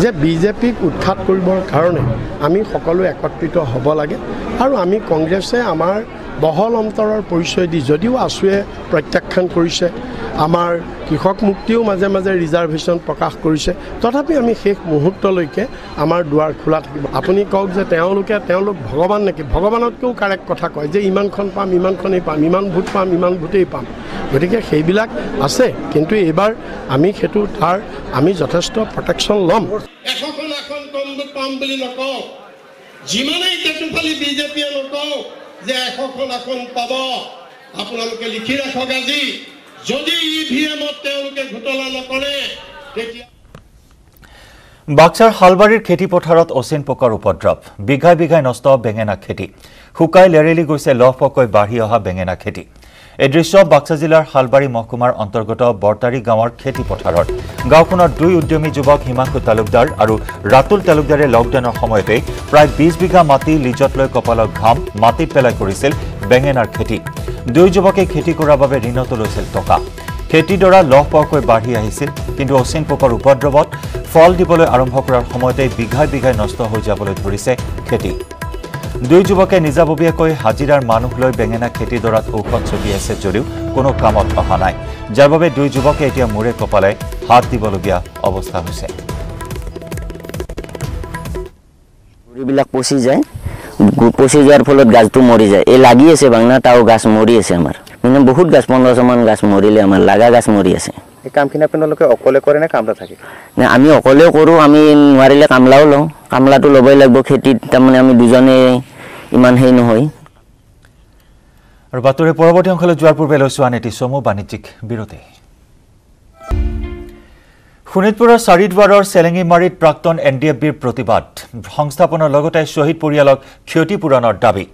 Speaker 9: যে বিজেপিক উৎখাত কৰিবৰ কাৰণে আমি সকলো একত্ৰিত হ'ব লাগে। আৰু আমি কংগ্ৰেছে আমাৰ বহল অন্তৰৰ পৰিচয় দি যদিও আছুৱে প্ৰত্যাখ্যান কৰিছে আমাৰ কৃষক মুক্তিও মাজে মাজে ৰিজাৰ্ভেশ্যন প্ৰকাশ কৰিছে। তথাপি আমি শেষ মুহূৰ্তলৈকে আমাৰ দুৱাৰ খোলা থাকিব। আপুনি কওক যে তেওঁলোকে তেওঁলোক ভগৱান নেকি? ভগৱানতকৈও কাৰেক্ট কথা কয় যে ইমানখন পাম ইমানখনেই পাম ইমান ভোট পাম ইমান ভোটেই পাম। গতিকে সেইবিলাক আছে কিন্তু এইবাৰ আমি সেইটো তাৰ আমি যথেষ্ট প্ৰটেকশ্যন ল'ম।
Speaker 11: যিমানেই বিজেপিয়ে যে এশখন আসন পাব? আপোনালোকে লিখি ৰাখক আজি। যদি ই ভি এমত তেওঁলোকে ঘোটলা নকৰে
Speaker 1: বাক্সাৰ শালবাৰীৰ খেতি পথাৰত অচিন পকাৰ উপদ্ৰৱ। বিঘাই বিঘাই নষ্ট বেঙেনা খেতি। শুকাই লেৰেলি গৈছে লহপহকৈ বাঢ়ি অহা বেঙেনা খেতি। এই দৃশ্য বাক্সা জিলাৰ শালবাৰী মহকুমাৰ অন্তৰ্গত বৰতাৰী গাঁৱৰ খেতি পথাৰত গাঁওখনৰ দুই উদ্যমী যুৱক হিমাংশু তালুকদাৰ আৰু ৰাতুল তালুকদাৰে লকডাউনৰ সময়তেই প্ৰায় বিছ বিঘা মাটি লিজত লৈ কপালত ঘাম মাটিত পেলাই কৰিছিল বেঙেনাৰ খেতি। দুই খেতি কৰাৰ বাবে ঋণতো লৈছিল টকা। খেতিডৰা লহপহকৈ বাঢ়ি আহিছিল কিন্তু অচিন পোকৰ উপদ্ৰৱত ফল দিবলৈ আৰম্ভ কৰাৰ সময়তে বিঘাই বিঘাই নষ্ট হৈ যাবলৈ ধৰিছে খেতি। দুই যুৱকে নিজাববীয়াকৈ হাজিৰাৰ মানুহ লৈ বেঙেনা খেতিডৰাত ঔষধ ছটিয়াইছে যদিও কোনো কামত অহা নাই। যাৰ বাবে দুই যুৱকে এতিয়া মূৰে কপালে হাত দিবলগীয়া অৱস্থা হৈছে।
Speaker 12: গুড়িবিলাক পচি যায়। পচি যোৱাৰ ফলত গাছটো মৰি যায়। এই লাগি আছে বাংনা তাও গাছ মৰি আছে আমাৰ। মানে বহুত গাছ পোন্ধৰশমান গাছ মৰিলে আমাৰ লাগা গাছ মৰি আছে।
Speaker 13: এই কামখিনি আপোনালোকে অকলে কৰে নে কামটা থাকে?
Speaker 12: নে আমি অকলেও কৰোঁ আমি নোৱাৰিলে কামলাও লওঁ। কামলাটো ল'বই লাগিব খেতিত তাৰমানে আমি দুজনে ইমান হেৰি নহয়।
Speaker 1: আৰু বাতৰি পৰৱৰ্তী অংশলৈ যোৱাৰ পূৰ্বে লৈছো আন এটি চমু বাণিজ্যিক বিৰতি। শোণিতপুৰৰ চাৰিদুৱাৰৰ চেলেঙিমাৰীত প্ৰাক্তন এন ডি এফ বিৰ প্ৰতিবাদ। সংস্থাপনৰ লগতে শ্বহীদ পৰিয়ালক ক্ষতিপূৰণৰ দাবী।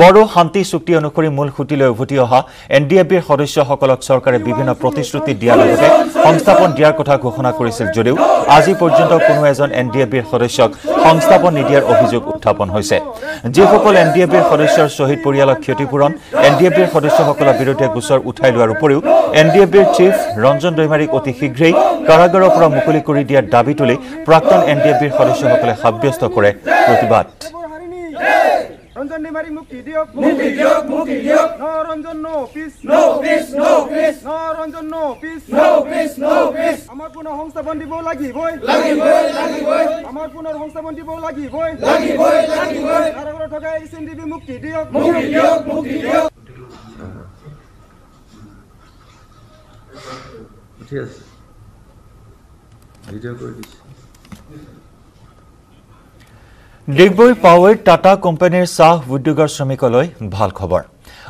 Speaker 1: বড়ো শান্তি চুক্তি অনুসৰি মূল সুঁতিলৈ উভতি অহা এন ডি এফ বিৰ সদস্যসকলক চৰকাৰে বিভিন্ন প্ৰতিশ্ৰুতি দিয়াৰ লগতে সংস্থাপন দিয়াৰ কথা ঘোষণা কৰিছিল যদিও আজি পৰ্যন্ত কোনো এজন এন ডি এফ বিৰ সদস্যক সংস্থাপন নিদিয়াৰ অভিযোগ উত্থাপন হৈছে। যিসকল এন ডি এফ বিৰ সদস্যৰ শ্বহীদ পৰিয়ালক ক্ষতিপূৰণ এন ডি এফ বিৰ সদস্যসকলৰ বিৰুদ্ধে গোচৰ উঠাই লোৱাৰ উপৰিও N D F B chief Ranjan দৈমাৰীক অতি শীঘ্ৰেই কাৰাগাৰৰ পৰা মুকলি কৰি দিয়াৰ দাবী তুলি প্ৰাক্তন এন ডি এফ বিৰ সদস্যসকলে সাব্যস্ত কৰে প্ৰতিবাদ।
Speaker 14: উঠি আছে।
Speaker 1: ডিগবৈ পাৱৈত টাটা কোম্পানীৰ চাহ উদ্যোগৰ শ্ৰমিকলৈ ভাল খবৰ।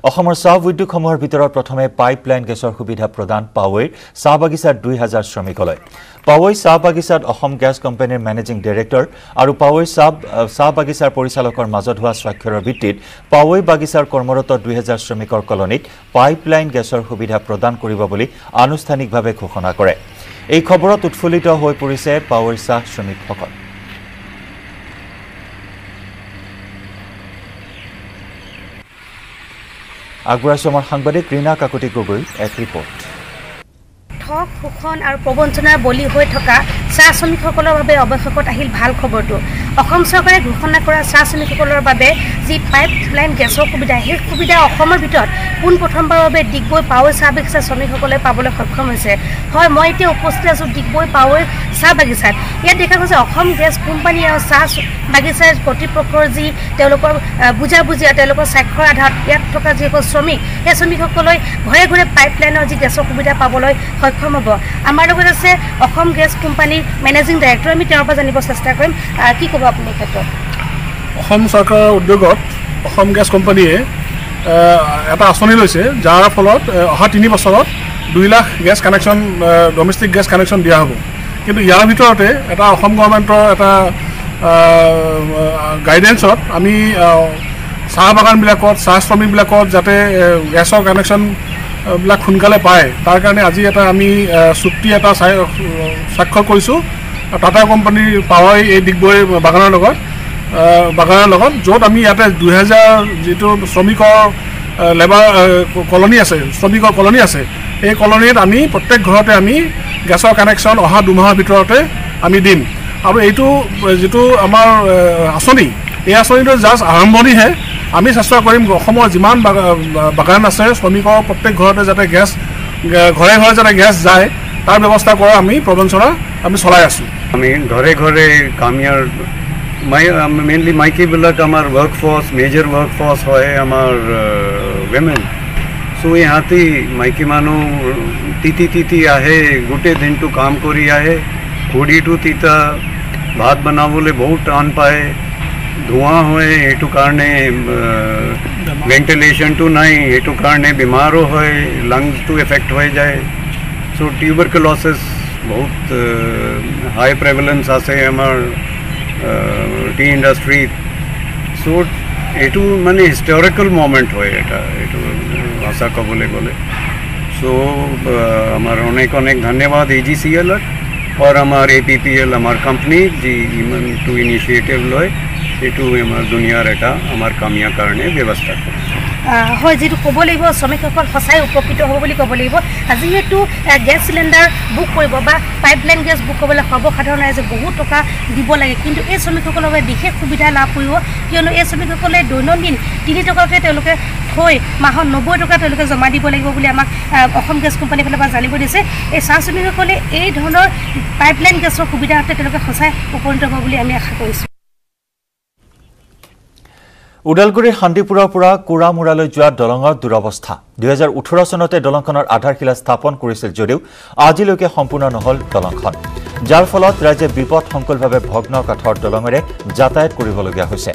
Speaker 1: অসমৰ চাহ উদ্যোগসমূহৰ ভিতৰত প্ৰথমে পাইপলাইন গেছৰ সুবিধা প্ৰদান পাৱৈৰ চাহ বাগিচাৰ দুই হাজাৰ শ্ৰমিকলৈ। পাৱৈ চাহ বাগিচাত অসম গেছ কোম্পানীৰ মেনেজিং ডাইৰেক্টৰ আৰু পাৱৈ চাহ চাহ বাগিচাৰ পৰিচালকৰ মাজত হোৱা স্বাক্ষৰৰ ভিত্তিত পাৱৈ বাগিচাৰ কৰ্মৰত দুই হাজাৰ শ্ৰমিকৰ কলনীত পাইপলাইন গেছৰ সুবিধা প্ৰদান কৰিব বুলি আনুষ্ঠানিকভাৱে ঘোষণা কৰে। এই খবৰত উৎফুল্লিত হৈ পৰিছে পাৱৈৰ চাহ শ্ৰমিকসকল। আগবঢ়াইছো আমাৰ সাংবাদিক ৰীণা কাকতি গগৈ এক ৰিপৰ্ট।
Speaker 15: ঠগ শোষণ আৰু প্ৰবঞ্চনাৰ বলি হৈ থকা চাহ শ্ৰমিকসকলৰ বাবে অৱশেষত আহিল ভাল খবৰটো। অসম চৰকাৰে ঘোষণা কৰা চাহ শ্ৰমিকসকলৰ বাবে যি পাইপ লাইন গেছৰ সুবিধা সেই সুবিধা অসমৰ ভিতৰত পোনপ্ৰথমবাৰৰ বাবে ডিগবৈ পাৱৈ চাহ বাগিচাৰ শ্ৰমিকসকলে পাবলৈ সক্ষম হৈছে। হয় মই এতিয়া উপস্থিত আছোঁ ডিগবৈ পাৱৈ চাহ বাগিচাত। ইয়াত দেখা গৈছে অসম গেছ কোম্পানী আৰু চাহ বাগিচাৰ কৰ্তৃপক্ষৰ যি তেওঁলোকৰ বুজাবুজি আৰু তেওঁলোকৰ স্বাক্ষৰ আধাৰত ইয়াত থকা যিসকল শ্ৰমিক সেই শ্ৰমিকসকলে ঘৰে ঘৰে পাইপলাইনৰ যি গেছৰ সুবিধা পাবলৈ সক্ষম হ'ব। আমাৰ লগত আছে অসম গেছ কোম্পানীৰ মেনেজিং ডাইৰেক্টৰ আমি তেওঁৰ পৰা জানিব চেষ্টা কৰিম। কি ক'ব আপুনি ক্ষেত্ৰত?
Speaker 16: অসম চৰকাৰৰ উদ্যোগত অসম গেছ কোম্পানীয়ে এটা আঁচনি লৈছে যাৰ ফলত অহা তিনি বছৰত দুই lakh gas connection domestic gas connection দিয়া হ'ব। কিন্তু ইয়াৰ ভিতৰতে এটা অসম গভৰ্ণমেণ্টৰ এটা গাইডেঞ্চত আমি চাহ বাগানবিলাকত চাহ শ্ৰমিকবিলাকত যাতে গেছৰ কানেকশ্যন বিলাক সোনকালে পায়। তাৰ কাৰণে আজি এটা আমি চুক্তি এটা স্বাক্ষৰ কৰিছোঁ। টাটা কোম্পানীৰ পাৱাই এই ডিগবৈ বাগানৰ লগত বাগানৰ লগত য'ত আমি ইয়াতে দুহেজাৰ যিটো শ্ৰমিকৰ লেবাৰ কলনী আছে শ্ৰমিকৰ কলনী আছে এই কলনীত আমি প্ৰত্যেক ঘৰতে আমি গেছৰ কানেকশ্যন অহা দুমাহৰ ভিতৰতে আমি দিম। আৰু এইটো যিটো আমাৰ আঁচনি এই আঁচনিটো জাষ্ট আৰম্ভণিহে। আমি চেষ্টা কৰিম অসমৰ যিমান বাগা- বাগান আছে শ্ৰমিকৰ প্ৰত্যেক ঘৰতে যাতে গেছ ঘৰে ঘৰে যাতে গেছ যায় তাৰ ব্যৱস্থা কৰা আমি প্ৰবঞ্চনা আমি চলাই আছোঁ।
Speaker 14: আমি ঘৰে ঘৰে কামিয়াৰ মাই মেইনলি মাইকীবিলাক আমাৰ work force major work force হয় আমাৰ উইমেন চ' ইহঁতি মাইকী মানুহ তিতি তিতি আহে গোটেই দিনটো কাম কৰি আহে খৰিটো তিতা ভাত বনাবলৈ বহুত টান পায়। ধোঁৱা হয় সেইটো কাৰণে ভেণ্টিলেশ্যনটো নাই সেইটো কাৰণে বেমাৰো হয় লাংছটো এফেক্ট হৈ যায় চ' টিউবাৰকুল'চিছ বহুত হাই প্ৰেভেলেঞ্চ আছে আমাৰ টি ইণ্ডাষ্ট্ৰীত চ' এইটো মানে হিষ্টৰিকেল মমেণ্ট হয় এটা এইটো ভাষা ক'বলৈ গ'লে চ' আমাৰ অনেক অনেক ধন্যবাদ এ জি চি এলক और আমাৰ এ পি পি এল আমাৰ কোম্পানী যি ইমানটো ইনিচিয়েটিভ লয় এইটো আমাৰ দুনিয়াৰ এটা আমাৰ কামিয়াৰ কাৰণে ব্যৱস্থা
Speaker 15: হয় যিটো ক'ব লাগিব শ্ৰমিকসকল সঁচাই উপকৃত হ'ব বুলি ক'ব লাগিব। যিহেতু গেছ চিলিণ্ডাৰ বুক কৰিব বা পাইপলাইন গেছ বুক কৰিবলৈ সৰ্বসাধাৰণ ৰাইজে বহুত টকা দিব লাগে। কিন্তু এই শ্ৰমিকসকলৰ বাবে বিশেষ সুবিধা লাভ কৰিব। কিয়নো এই শ্ৰমিকসকলে দৈনন্দিন তিনি টকাকৈ তেওঁলোকে থৈ মাহত নব্বৈ টকা তেওঁলোকে জমা দিব লাগিব বুলি আমাক অসম গেছ কোম্পানীৰ ফালৰ পৰা জানিব দিছে। এই চাহ শ্ৰমিকসকলে এই ধৰণৰ পাইপলাইন গেছৰ সুবিধা সৈতে তেওঁলোকে সঁচাই উপনীত হ'ব বুলি আমি আশা কৰিছোঁ।
Speaker 1: ওদালগুৰিৰ শান্তিপুৰৰ পৰা কোৰামোৰালৈ যোৱা দলঙৰ দুৰৱস্থা। দুহেজাৰ ওঠৰ চনতে দলংখনৰ আধাৰশিলা স্থাপন কৰিছিল যদিও আজিলৈকে সম্পূৰ্ণ নহল দলংখন। যাৰ ফলত ৰাইজে বিপদসংকুলভাৱে ভগ্ন কাঠৰ দলঙেৰে যাতায়াত কৰিবলগীয়া হৈছে।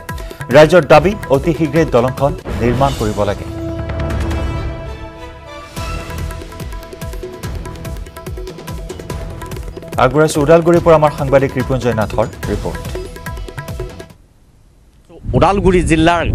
Speaker 1: ৰাইজৰ দাবী অতি শীঘ্ৰে দলংখন নিৰ্মাণ কৰিব লাগে। আগবঢ়াইছো ওদালগুৰিৰ পৰা আমাৰ সাংবাদিক ৰিপুঞ্জয় নাথৰ ৰিপৰ্ট।
Speaker 17: ওদালগুৰি জিলাৰ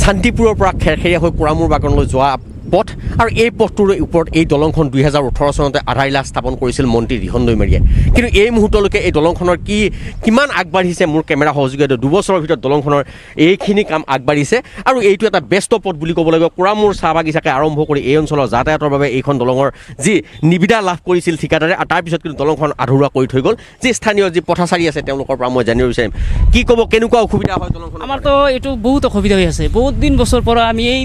Speaker 17: শান্তিপুৰৰ পৰা খেৰখেৰীয়া হৈ কোৰামূৰ বাগানলৈ যোৱা পথ আৰু এই পথটোৰ ওপৰত এই দলংখন দুহেজাৰ ওঠৰ চনতে আধাৰশিলা স্থাপন কৰিছিল মন্ত্ৰী ৰিহন দৈমাৰীয়ে। কিন্তু এই মুহূৰ্তলৈকে এই দলংখনৰ কি কিমান আগবাঢ়িছে মোৰ কেমেৰা সহযোগীয়ে দুবছৰৰ ভিতৰত দলংখনৰ এইখিনি কাম আগবাঢ়িছে আৰু এইটো এটা ব্যস্ত পথ বুলি ক'ব লাগিব। কোৰামূৰ চাহ বাগিচাকে আৰম্ভ কৰি এই অঞ্চলৰ যাতায়াতৰ বাবে এইখন দলঙৰ যি নিবিদা লাভ কৰিছিল ঠিকাদাৰে আৰু তাৰপিছত কিন্তু দলংখন আধৰুৱা কৰি থৈ গ'ল। যি স্থানীয় যি পথাচাৰী আছে তেওঁলোকৰ পৰা মই জানিব বিচাৰিম। কি ক'ব কেনেকুৱা অসুবিধা হয় দলংখন
Speaker 18: আমাৰতো এইটো বহুত অসুবিধা হৈ আছে। বহুত দিন বছৰ পৰা আমি এই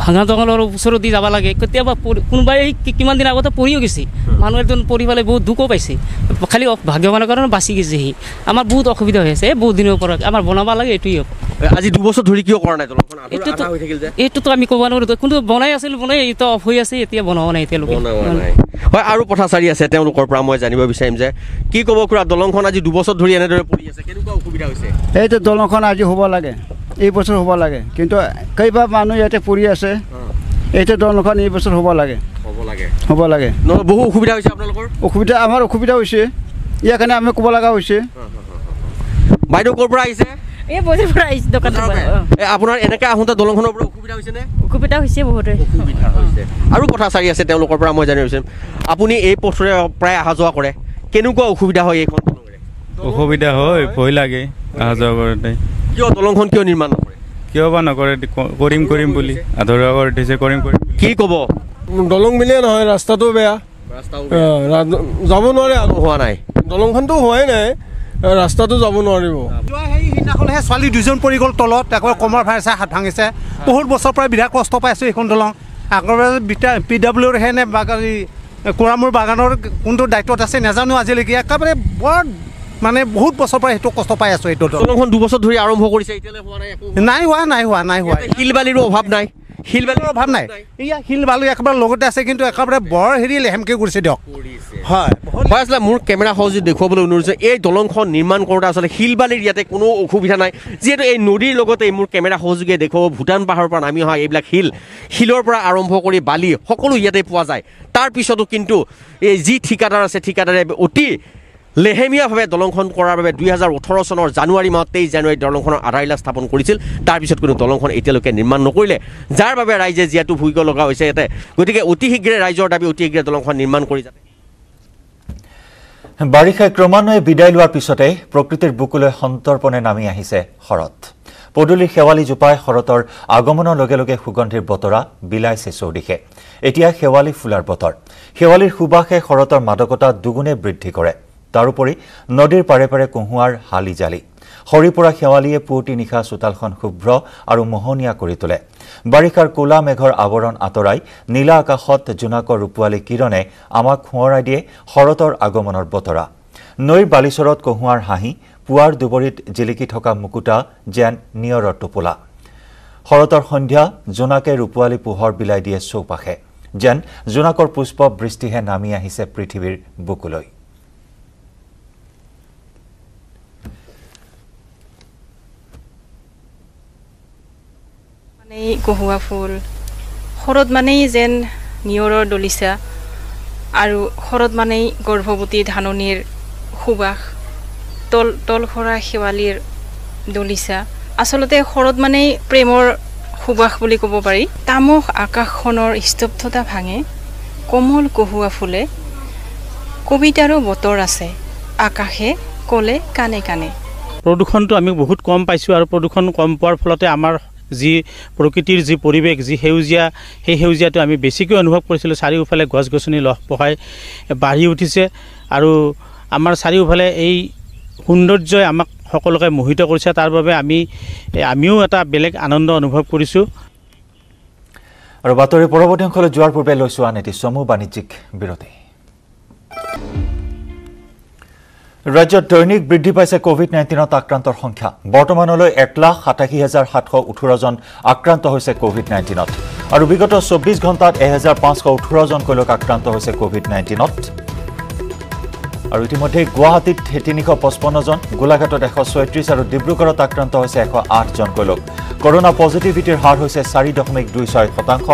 Speaker 18: ভাঙা জংঘলৰ ওচৰত দি যাব লাগে। কেতিয়াবা কোনোবাই কিমান দিন আগতে পৰিও গৈছে। মানুহ এজন পৰি পেলাই বহুত দুখো পাইছে। খালি ভাগ্যৱানৰ কাৰণে বাচি গৈছে সি আমাৰ বহুত অসুবিধা হৈ আছে। এই বহুত দিনৰ পৰা আমাৰ বনাব লাগে এইটোৱে
Speaker 17: আজি দুবছৰ ধৰি কিয় কৰা নাই
Speaker 18: এইটোতো এইটোতো আমি ক'ব নোৱাৰোঁ কিন্তু বনাই আছিল বনাই এইটো অফ হৈ আছে এতিয়া বনোৱা নাই এতিয়ালৈকে।
Speaker 17: হয় আৰু পথাচাৰী আছে তেওঁলোকৰ পৰা মই জানিব বিচাৰিম যে কি ক'ব খুৰা দলংখন আজি দুবছৰ ধৰি এনেদৰে পৰি আছে কেনেকুৱা অসুবিধা হৈছে?
Speaker 19: এইটো দলংখন আজি হ'ব লাগে। এই বছৰ হ'ব লাগে। কিন্তু কেইবা মানুহ ইয়াতে পৰি আছে। এইটো দলংখন এই বছৰ হ'ব লাগে।
Speaker 17: হ'ব লাগে।
Speaker 19: হ'ব লাগে।
Speaker 17: নহয় বহু অসুবিধা হৈছে আপোনালোকৰ?
Speaker 19: অসুবিধা আমাৰ অসুবিধা হৈছে। ইয়াৰ কাৰণে আমি ক'ব লগা হৈছে।
Speaker 17: বাইদেউ ক'ৰ পৰা আহিছে?
Speaker 20: এই বজাৰ পৰা আহিছে দোকানৰ পৰা অ।
Speaker 17: এ, আপোনাৰ এনেকৈ আহোঁতে দলংখনৰ পৰা অসুবিধা হৈছেনে?
Speaker 20: অসুবিধা হৈছে বহুতে।
Speaker 17: অসুবিধা হৈছে। আৰু পথাচাৰী আছে তেওঁলোকৰ পৰা মই জানিব বিচাৰিম। আপুনি এই পথৰে প্ৰায় অহা যোৱা কৰে। কেনেকুৱা অসুবিধা হয় এইখন
Speaker 21: অসুবিধা হয় ভয় লাগে অহা যোৱা কৰোঁতে।
Speaker 17: কিয় দলংখন কিয় নিৰ্মাণ নকৰে?
Speaker 21: কিয় বা নকৰে কৰিম কৰিম বুলি? আধৰুৱা কৰি দিছে কৰিম কৰিম
Speaker 17: কি ক'ব?
Speaker 22: দলং বুলিয়ে নহয় ৰাস্তাটো বেয়া। যাব নোৱাৰে আৰু।
Speaker 17: হোৱা নাই।
Speaker 22: দলংখনতো হোৱাই নাই ৰাস্তাটো যাব নোৱাৰিব।
Speaker 23: সেইদিনাখনহে ছোৱালী দুজন পৰি গ'ল তলত আকৌ কমৰ ভাঙিছে হাত ভাঙিছে। বহুত বছৰৰ পৰা বিৰাট কষ্ট পাই আছোঁ এইখন দলং। আগৰ পি ডাব্লিউৰ হে নে বাগা- এই কোৰামূৰ বাগানৰ কোনটো দায়িত্বত আছে নাজানো আজিলৈকে। একেবাৰে বৰ মানে বহুত বছৰৰ পৰা সেইটো কষ্ট পাই আছোঁ এইটো দলং।
Speaker 17: দলংখন দুবছৰ ধৰি আৰম্ভ কৰিছে এতিয়ালৈ হোৱা নাই
Speaker 23: হোৱা নাই হোৱা নাই হোৱা।
Speaker 17: শিল বালিৰো অভাৱ নাই। শিল বালিৰ
Speaker 23: অভাৱ নাই। এয়া শিল বালি একেবাৰে লগতে আছে কিন্তু একেবাৰে বৰ হেৰি লেহেমকৈ কৰিছে দিয়ক। হয়।
Speaker 17: হয় আচলতে মোৰ কেমেৰা সহযোগী দেখুৱাবলৈ অনুৰোধ যে এই দলংখন নিৰ্মাণ কৰোঁতে আচলতে শিলবালিৰ ইয়াতে কোনো অসুবিধা নাই। যিহেতু এই নদীৰ লগতে মোৰ কেমেৰা সহযোগীয়ে দেখুৱাব ভূটান পাহাৰৰ পৰা নামি অহা এইবিলাক শিল শিলৰ পৰা আৰম্ভ কৰি বালি সকলো ইয়াতে পোৱা যায়। তাৰপিছতো কিন্তু এই যি ঠিকাদাৰ আছে ঠিকাদাৰে অতি লেহেমীয়াভাৱে দলংখন কৰাৰ বাবে দুই হাজাৰ ওঠৰ চনৰ জানুৱাৰী মাহত তেইছ জানুৱাৰীত দলংখনৰ আধাৰশিলা স্থাপন কৰিছিল। তাৰপিছত কোনো দলংখন এতিয়ালৈকে নিৰ্মাণ নকৰিলে। যাৰ বাবে ৰাইজে যিহেতু ভুগিব লগা হৈছে ইয়াতে। গতিকে অতি শীঘ্ৰে ৰাইজৰ দাবী অতি শীঘ্ৰে দলংখন নিৰ্মাণ কৰি যাতে।
Speaker 1: বাৰিষাই ক্ৰমান্বয়ে বিদায় লোৱাৰ পিছতে প্ৰকৃতিৰ বুকুলৈ সন্তৰ্পণে নামি আহিছে শৰৎ। পদূলিৰ শেৱালি জোপাই শৰতৰ আগমনৰ লগে লগে সুগন্ধিৰ বতৰা বিলাইছে চৌদিশে। এতিয়া শেৱালি ফুলাৰ বতৰ। শেৱালিৰ সুবাসে শৰতৰ মাদকতা দুগুণে বৃদ্ধি কৰে। তাৰোপৰি নদীৰ পাৰে পাৰে কহুৱাৰ হালি জালি। সৰি পৰা শেৱালিয়ে পুৱতি নিশা চোতালখন শুভ্ৰ আৰু মোহনীয়া কৰি তোলে। বাৰিষাৰ ক'লা মেঘৰ আৱৰণ আঁতৰাই নীলা আকাশত জোনাকৰ ৰূপোৱালী কিৰণে আমাক সোঁৱৰাই দিয়ে শৰতৰ আগমনৰ বতৰা। নৈৰ বালিচৰত কহুৱাৰ হাঁহি পুৱাৰ দুবৰিত জিলিকি থকা মুকুতা যেন নিয়ৰৰ টোপোলা। শৰতৰ সন্ধ্যা জোনাকে ৰূপোৱালী পোহৰ বিলাই দিয়ে চৌপাশে যেন জোনাকৰ পুষ্প বৃষ্টিহে নামি আহিছে পৃথিৱীৰ বুকুলৈ।
Speaker 20: মানেই কহুৱা ফুল। শৰৎ মানেই যেন নিয়ৰৰ দলিচা আৰু শৰৎ মানেই গৰ্ভৱতী ধাননিৰ সুবাস। তল তলসৰা শেৱালিৰ দলিচা। আচলতে শৰৎ মানেই প্ৰেমৰ সুবাস বুলি ক'ব পাৰি। তামস আকাশখনৰ স্তব্ধতা ভাঙে। কোমল কহুৱা ফুলে। কবিতাৰো বতৰ আছে। আকাশে ক'লে কাণে কাণে
Speaker 24: প্ৰদূষণটো আমি বহুত কম পাইছোঁ আৰু প্ৰদূষণ কম পোৱাৰ ফলতে আমাৰ যি প্ৰকৃতিৰ যি পৰিৱেশ যি সেউজীয়া সেই সেউজীয়াটো আমি বেছিকৈ অনুভৱ কৰিছিলোঁ। চাৰিওফালে গছ গছনি লহপহাই বাঢ়ি উঠিছে আৰু আমাৰ চাৰিওফালে এই সৌন্দৰ্যই আমাক সকলোকে মোহিত কৰিছে। তাৰ বাবে আমি আমিও এটা বেলেগ আনন্দ অনুভৱ কৰিছোঁ।
Speaker 1: আৰু বাতৰিৰ পৰৱৰ্তী অংশলৈ যোৱাৰ পূৰ্বে লৈছো আন এটি চমু বাণিজ্যিক বিৰতি। ৰাজ্যত দৈনিক বৃদ্ধি পাইছে কভিড নাইণ্টিনত আক্ৰান্তৰ সংখ্যা। বৰ্তমানলৈ এক লাখ সাতাশী হাজাৰ সাতশ ওঠৰজন আক্ৰান্ত হৈছে কভিড নাইণ্টিনত আৰু বিগত চৌব্বিছ ঘণ্টাত এহেজাৰ পাঁচশ ওঠৰজনকৈ লোক আক্ৰান্ত হৈছে কভিড নাইণ্টিনত আৰু ইতিমধ্যে গুৱাহাটীত তিনিশ পঁচপন্নজন গোলাঘাটত এশ ছয়ত্ৰিছ আৰু ডিব্ৰুগড়ত আক্ৰান্ত হৈছে এশ আঠজনকৈ লোক। কৰোণা পজিটিভিটিৰ হাৰ হৈছে চাৰি দশমিক দুই ছয় শতাংশ।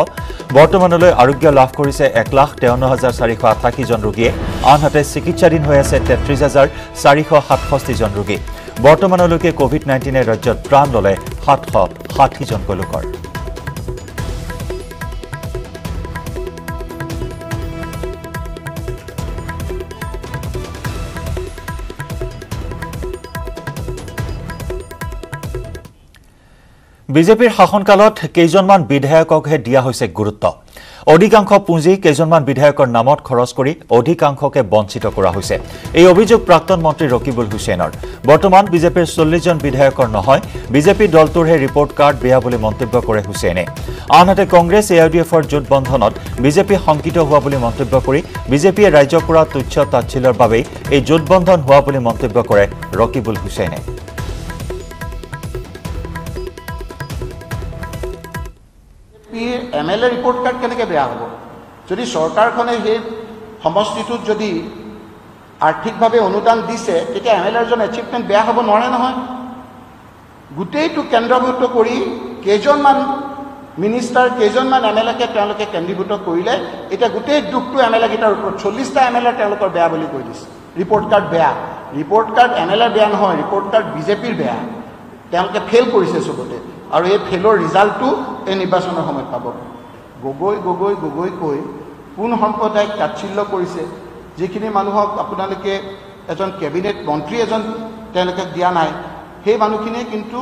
Speaker 1: বৰ্তমানলৈ আৰোগ্য লাভ কৰিছে এক লাখ তেৱন্ন হাজাৰ চাৰিশ আঠাশীজন ৰোগীয়ে। আনহাতে চিকিৎসাধীন হৈ আছে তেত্ৰিছ হাজাৰ চাৰিশ সাতষষ্ঠিজন ৰোগী। বৰ্তমানলৈকে কভিড নাইণ্টিনে ৰাজ্যত প্ৰাণ ল'লে সাতশ ষাঠিজনকৈ লোকৰ। বিজেপিৰ শাসনকালত কেইজনমান বিধায়ককহে দিয়া হৈছে গুৰুত্ব। অধিকাংশ পুঁজি কেইজনমান বিধায়কৰ নামত খৰচ কৰি অধিকাংশকে বঞ্চিত কৰা হৈছে। এই অভিযোগ প্ৰাক্তন মন্ত্ৰী ৰকিবুল হুছেইনৰ। বৰ্তমান বিজেপিৰ চল্লিছজন বিধায়কৰ নহয় বিজেপি দলটোৰহে ৰিপৰ্ট কাৰ্ড বেয়া বুলি মন্তব্য কৰে হুছেইনে। আনহাতে কংগ্ৰেছ এ আই ডি এফৰ জোট বন্ধনত বিজেপি শংকিত হোৱা বুলি মন্তব্য কৰি বিজেপিয়ে ৰাজ্যক কৰা তুচ্ছ তাচ্ছিল্যৰ বাবেই এই জোট বন্ধন হোৱা বুলি মন্তব্য কৰে ৰকিবুল হুছেইনে।
Speaker 25: M L A report card কেনেকৈ বেয়া হ'ব? যদি চৰকাৰখনে সেই সমষ্টিটোত যদি আৰ্থিকভাৱে অনুদান দিছে তেতিয়া এম এল এজন এচিভমেণ্ট বেয়া হ'ব নোৱাৰে নহয়। গোটেইটো কেন্দ্ৰভূত কৰি কেইজনমান মিনিষ্টাৰ কেইজনমান এম এল একে তেওঁলোকে কেন্দ্ৰীভূত কৰিলে এতিয়া গোটেই দুখটো এম এল একেইটাৰ ওপৰত চল্লিছটা এম এল এ তেওঁলোকৰ বেয়া বুলি কৈ দিছে। ৰিপৰ্ট কাৰ্ড বেয়া। Report card M L A বেয়া নহয় ৰিপৰ্ট কাৰ্ড বিজেপিৰ বেয়া। তেওঁলোকে ফেইল কৰিছে চবতে। আৰু এই ফেইলৰ ৰিজাল্টটো এই নিৰ্বাচনৰ সময়ত পাব। গগৈ গগৈ গগৈ কৈ কোন সম্প্ৰদায়ক তাচ্ছিল্য কৰিছে? যিখিনি মানুহক আপোনালোকে এজন কেবিনেট মন্ত্ৰী এজন তেওঁলোকে দিয়া নাই সেই মানুহখিনিয়ে কিন্তু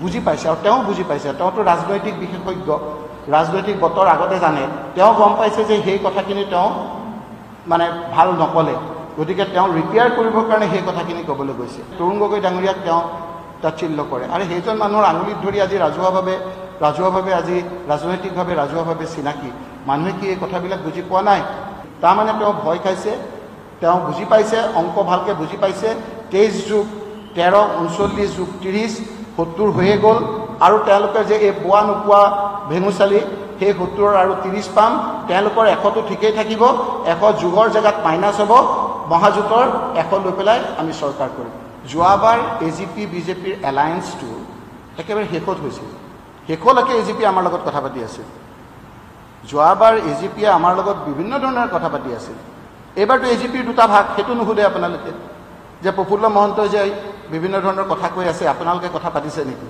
Speaker 25: বুজি পাইছে আৰু তেওঁ বুজি পাইছে। তেওঁতো ৰাজনৈতিক বিশেষজ্ঞ ৰাজনৈতিক বতৰ আগতে জানে। তেওঁ গম পাইছে যে সেই কথাখিনি তেওঁ মানে ভাল নক'লে। গতিকে তেওঁ ৰিপেয়াৰ কৰিবৰ কাৰণে সেই কথাখিনি ক'বলৈ গৈছে। তৰুণ গগৈ ডাঙৰীয়াক তেওঁ তাচ্ছিল্য কৰে। আৰু সেইজন মানুহৰ আঙুলিত ধৰি আজি ৰাজহুৱাভাৱে ৰাজহুৱাভাৱে আজি ৰাজনৈতিকভাৱে ৰাজহুৱাভাৱে চিনাকি। মানুহে কি এই কথাবিলাক বুজি পোৱা নাই? তাৰমানে তেওঁ ভয় খাইছে তেওঁ বুজি পাইছে অংক ভালকৈ বুজি পাইছে। তেইছ যুগ তেৰ ঊনচল্লিছ যুগ ত্ৰিছ সত্তৰ হৈয়ে গ'ল। আৰু তেওঁলোকে যে এই পোৱা নোপোৱা ভেঙুচালি সেই সত্তৰ আৰু ত্ৰিছ পাম তেওঁলোকৰ এশটো ঠিকেই থাকিব। এশ যুগৰ জেগাত মাইনাছ হ'ব। মহাজোঁটৰ এশ লৈ পেলাই আমি চৰকাৰ কৰিম। যোৱাবাৰ এ জি পি বিজেপিৰ এলায়েন্সটো একেবাৰে শেষত হৈছিল। শেষলৈকে এ জি পি আমাৰ লগত কথা পাতি আছিল। যোৱাবাৰ এ জি পিয়ে আমাৰ লগত বিভিন্ন ধৰণৰ কথা পাতি আছিল। এইবাৰতো এ জি পিৰ দুটা ভাগ সেইটো নুসুধে আপোনালোকে। যে প্ৰফুল্ল মহন্তই যে বিভিন্ন ধৰণৰ কথা কৈ আছে আপোনালোকে কথা পাতিছে নেকি?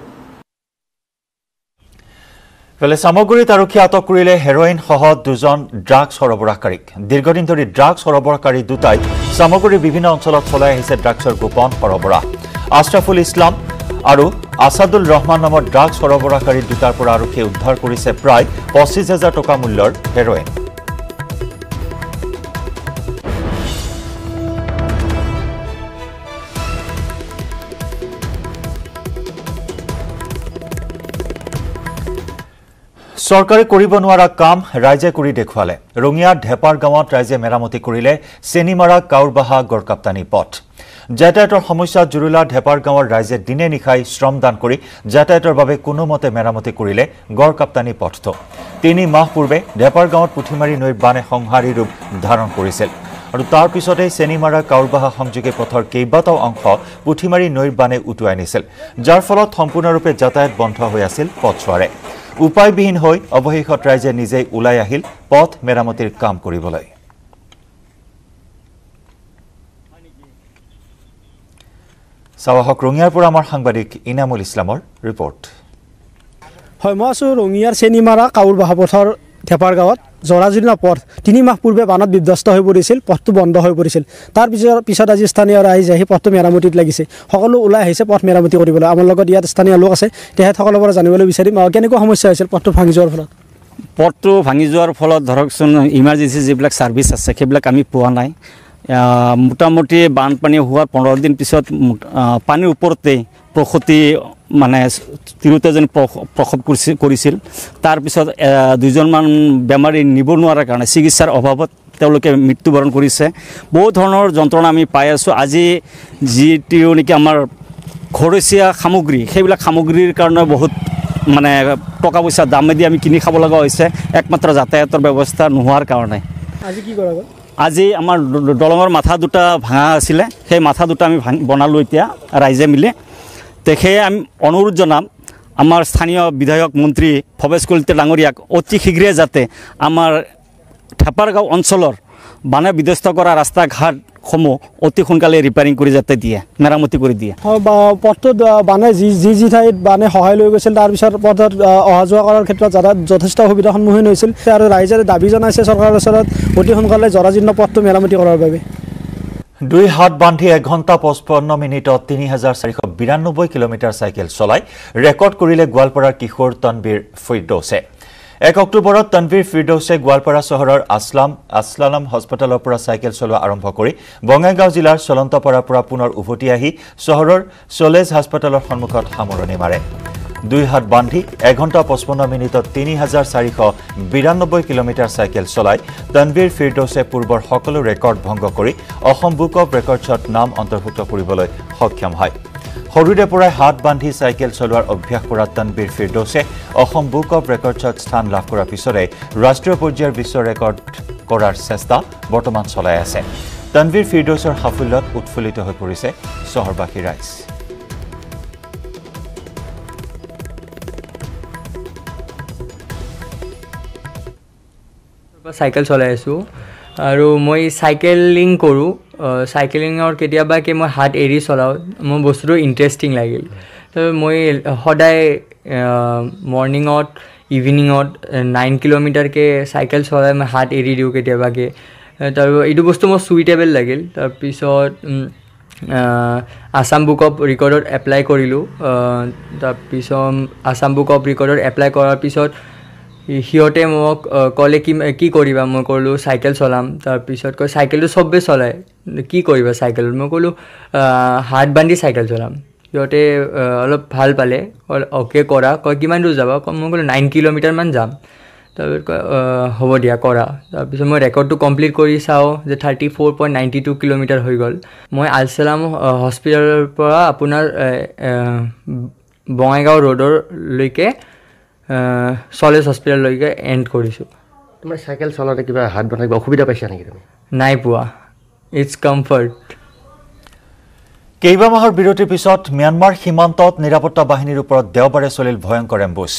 Speaker 1: ইফালে চামগুৰিত আৰক্ষীয়ে আটক কৰিলে হেৰইনসহ দুজন ড্ৰাগছ সৰবৰাহকাৰীক। দীৰ্ঘদিন ধৰি ড্ৰাগছ সৰবৰাহকাৰী দুটাই চামগুৰিৰ বিভিন্ন অঞ্চলত চলাই আহিছে ড্ৰাগছৰ গোপন সৰবৰাহ। আশ্ৰাফুল ইছলাম আৰু আছাদুল ৰহমান নামৰ ড্ৰাগছ সৰবৰাহকাৰী দুটাৰ পৰা আৰক্ষীয়ে উদ্ধাৰ কৰিছে প্ৰায় পঁচিছ হাজাৰ টকা মূল্যৰ হেৰইন। চৰকাৰে কৰিব নোৱাৰা কাম ৰাইজে কৰি দেখুৱালে। ৰঙিয়াৰ ঢেপাৰ গাঁৱত ৰাইজে মেৰামতি কৰিলে চেনিমাৰা কাউৰবাহা গড়কাপ্তানী পথ। যাতায়াতৰ সমস্যাত জুৰুলা ঢেপাৰ গাঁৱৰ ৰাইজে দিনে নিশাই শ্ৰমদান কৰি যাতায়াতৰ বাবে কোনোমতে মেৰামতি কৰিলে গড়কাপ্তানী পথটো। তিনি মাহ পূৰ্বে ঢেপাৰ গাঁৱত পুথিমাৰী নৈৰ বানে সংহাৰী ৰূপ ধাৰণ কৰিছিল। আৰু তাৰ পিছতেই চেনিমাৰা কাউৰবাহা সংযোগী পথৰ কেইবাটাও অংশ পুথিমাৰী নৈৰ বানে উটুৱাই নিছিল যাৰ ফলত সম্পূৰ্ণৰূপে যাতায়াত বন্ধ হৈ আছিল পথছোৱাৰে। উপায়বিহীন হৈ অৱশেষত ৰাইজে নিজেই ওলাই আহিল পথ মেৰামতিৰ কাম কৰিবলৈ। চাৱাহক ৰঙিয়াৰ পৰা আমাৰ সাংবাদিক ইনামুল ইছলামৰ ৰিপৰ্ট।
Speaker 26: হয় মই আছোঁ ৰঙিয়াৰ চেনিমাৰা কাউৰবাহা পথৰ থেপাৰ গাঁৱত জৰাজীৰ্ণ পথ। তিনি মাহ পূৰ্বে বানত বিধ্বস্ত হৈ পৰিছিল পথটো বন্ধ হৈ পৰিছিল। তাৰ পিছত পিছত আজি স্থানীয় ৰাইজে আহি পথটো মেৰামতিত লাগিছে। সকলো ওলাই আহিছে পথ মেৰামতি কৰিবলৈ। আমাৰ লগত ইয়াত স্থানীয় লোক আছে তেখেতসকলৰ পৰা জানিবলৈ বিচাৰিম। আহ, কেনেকুৱা সমস্যা হৈছিল পথটো ভাঙি যোৱাৰ ফলত?
Speaker 27: পথটো ভাঙি যোৱাৰ ফলত ধৰকচোন ইমাৰ্জেঞ্চি যিবিলাক ছাৰ্ভিচ আছে সেইবিলাক আমি পোৱা নাই। মোটামুটি বানপানী হোৱাৰ পোন্ধৰ দিন পিছত পানীৰ ওপৰতেই প্ৰসূতি মানে তিৰোতাজনী প্ৰস- প্ৰসৱ কৰিছিল কৰিছিল তাৰপিছত দুজনমান বেমাৰী নিব নোৱাৰাৰ কাৰণে চিকিৎসাৰ অভাৱত তেওঁলোকে মৃত্যুবৰণ কৰিছে। বহু ধৰণৰ যন্ত্ৰণা আমি পাই আছোঁ। আজি যিটো নেকি আমাৰ ঘৰচীয়া সামগ্ৰী সেইবিলাক সামগ্ৰীৰ কাৰণে বহুত মানে টকা পইচা দামেদি আমি কিনি খাব লগা হৈছে। একমাত্ৰ যাতায়াতৰ ব্যৱস্থা নোহোৱাৰ কাৰণে।
Speaker 26: আজি কি কৰা গ'ল?
Speaker 27: আজি আমাৰ দলঙৰ মাথা দুটা ভাঙা আছিলে। সেই মাথা দুটা আমি ভাঙ বনালোঁ এতিয়া ৰাইজে মিলি। তেখেতে আমি অনুৰোধ জনাম আমাৰ স্থানীয় বিধায়ক মন্ত্ৰী ভৱেশ কলিতা ডাঙৰীয়াক অতি শীঘ্ৰে যাতে আমাৰ ঠেপাৰগাঁও অঞ্চলৰ বানে বিধ্বস্ত কৰা ৰাস্তা ঘাটসমূহ অতি সোনকালে ৰিপেয়াৰিং কৰি যাতে দিয়ে মেৰামতি কৰি দিয়ে।
Speaker 26: পথটোত বানে যি যি যি ঠাইত বানে সহায় লৈ গৈছিল তাৰপিছত পথত অহা যোৱা কৰাৰ ক্ষেত্ৰত যাতায়াত যথেষ্ট অসুবিধাৰ সন্মুখীন হৈছিল। আৰু ৰাইজে দাবী জনাইছে চৰকাৰৰ ওচৰত অতি সোনকালে জৰাজীৰ্ণ পথটো মেৰামতি কৰাৰ বাবে।
Speaker 1: দুই হাত বান্ধি এঘণ্টা পঁচপন্ন মিনিটত তিনি হাজাৰ চাৰিশ বিৰান্নব্বৈ কিলোমিটাৰ চাইকেল চলাই ৰেকৰ্ড কৰিলে গোৱালপাৰাৰ কিশোৰ তনবীৰ ফিৰদৌছে। এক অক্টোবৰত তনবীৰ ফিৰদৌছে গোৱালপাৰা চহৰৰ আসলাম আসলাম হস্পিটেলৰ পৰা চাইকেল চলোৱা আৰম্ভ কৰি বঙাইগাঁও জিলাৰ চলন্তপাৰাৰ পৰা পুনৰ উভতি আহি চহৰৰ চলেজ হাস্পতালৰ সন্মুখত সামৰণি মাৰে। দুই হাত বান্ধি এঘণ্টা পঁচপন্ন মিনিটত তিনি হাজাৰ চাৰিশ বিৰান্নব্বৈ কিলোমিটাৰ চাইকেল চলাই তনবীৰ ফিৰদৌছে পূৰ্বৰ সকলো ৰেকৰ্ড ভংগ কৰি অসম বুক অৱ ৰেকৰ্ডছত নাম অন্তৰ্ভুক্ত কৰিবলৈ সক্ষম হয়। সৰুৰে পৰাই হাত বান্ধি চাইকেল চলোৱাৰ অভ্যাস কৰা তনবীৰ ফিৰদৌছে অসম বুক অৱ ৰেকৰ্ডছত স্থান লাভ কৰাৰ পিছতে ৰাষ্ট্ৰীয় পৰ্যায়ৰ বিশ্ব ৰেকৰ্ড কৰাৰ চেষ্টা বৰ্তমান চলাই আছে। তনবীৰ ফিৰদৌছৰ সাফল্যত উৎফুল্লিত হৈ পৰিছে চহৰবাসী ৰাইজ।
Speaker 28: চাইকেল চলাই আছোঁ। আৰু মই চাইকেলিং কৰোঁ চাইকেলিঙৰ কেতিয়াবাকে মই হাত এৰি চলাওঁ মোৰ বস্তুটো ইণ্টাৰেষ্টিং লাগিল। মই সদায় মৰ্ণিঙত ইভিনিঙত নাইন কিলোমিটাৰকৈ চাইকেল চলাই মই হাত এৰি দিওঁ কেতিয়াবাকে। তাৰ এইটো বস্তু মোৰ চুইটেবল লাগিল। তাৰপিছত আছাম বুক অফ ৰেকৰ্ডত এপ্লাই কৰিলোঁ। তাৰপিছত আছাম বুক অফ ৰেকৰ্ডত এপ্লাই কৰাৰ পিছত সিহঁতে মোক ক'লে কি কি কৰিবা? মই ক'লোঁ চাইকেল চলাম। তাৰপিছত কয় চাইকেলটো চবেই চলায় কি কৰিবা চাইকেলত? মই ক'লোঁ হাত বান্ধি চাইকেল চলাম। সিহঁতে অলপ ভাল পালে। অ'কে কৰা। কয় কিমান দূৰ যাবা? মই ক'লোঁ নাইন কিলোমিটাৰমান যাম। তাৰপিছত কয় হ'ব দিয়া কৰা। তাৰপিছত মই ৰেকৰ্ডটো কমপ্লিট কৰি চাওঁ যে thirty four point ninety two kilometre হৈ গ'ল। মই আলচালাম হস্পিটেলৰ পৰা আপোনাৰ বঙাইগাঁও ৰোডৰলৈকে চলেজ হস্পিটেললৈকে এণ্ড কৰিছোঁ।
Speaker 29: তোমাৰ চাইকেল চলাওঁতে কিবা হাত বনাই কিবা অসুবিধা পাইছা নেকি তুমি?
Speaker 28: নাই পোৱা। ইটছ কমফৰ্ট
Speaker 1: কেইবা মাহৰ বিৰতিৰ পিছত ম্যানমাৰ সীমান্তত নিৰাপত্তা বাহিনীৰ ওপৰত দেওবাৰে চলিল ভয়ংকৰ এম্বুছ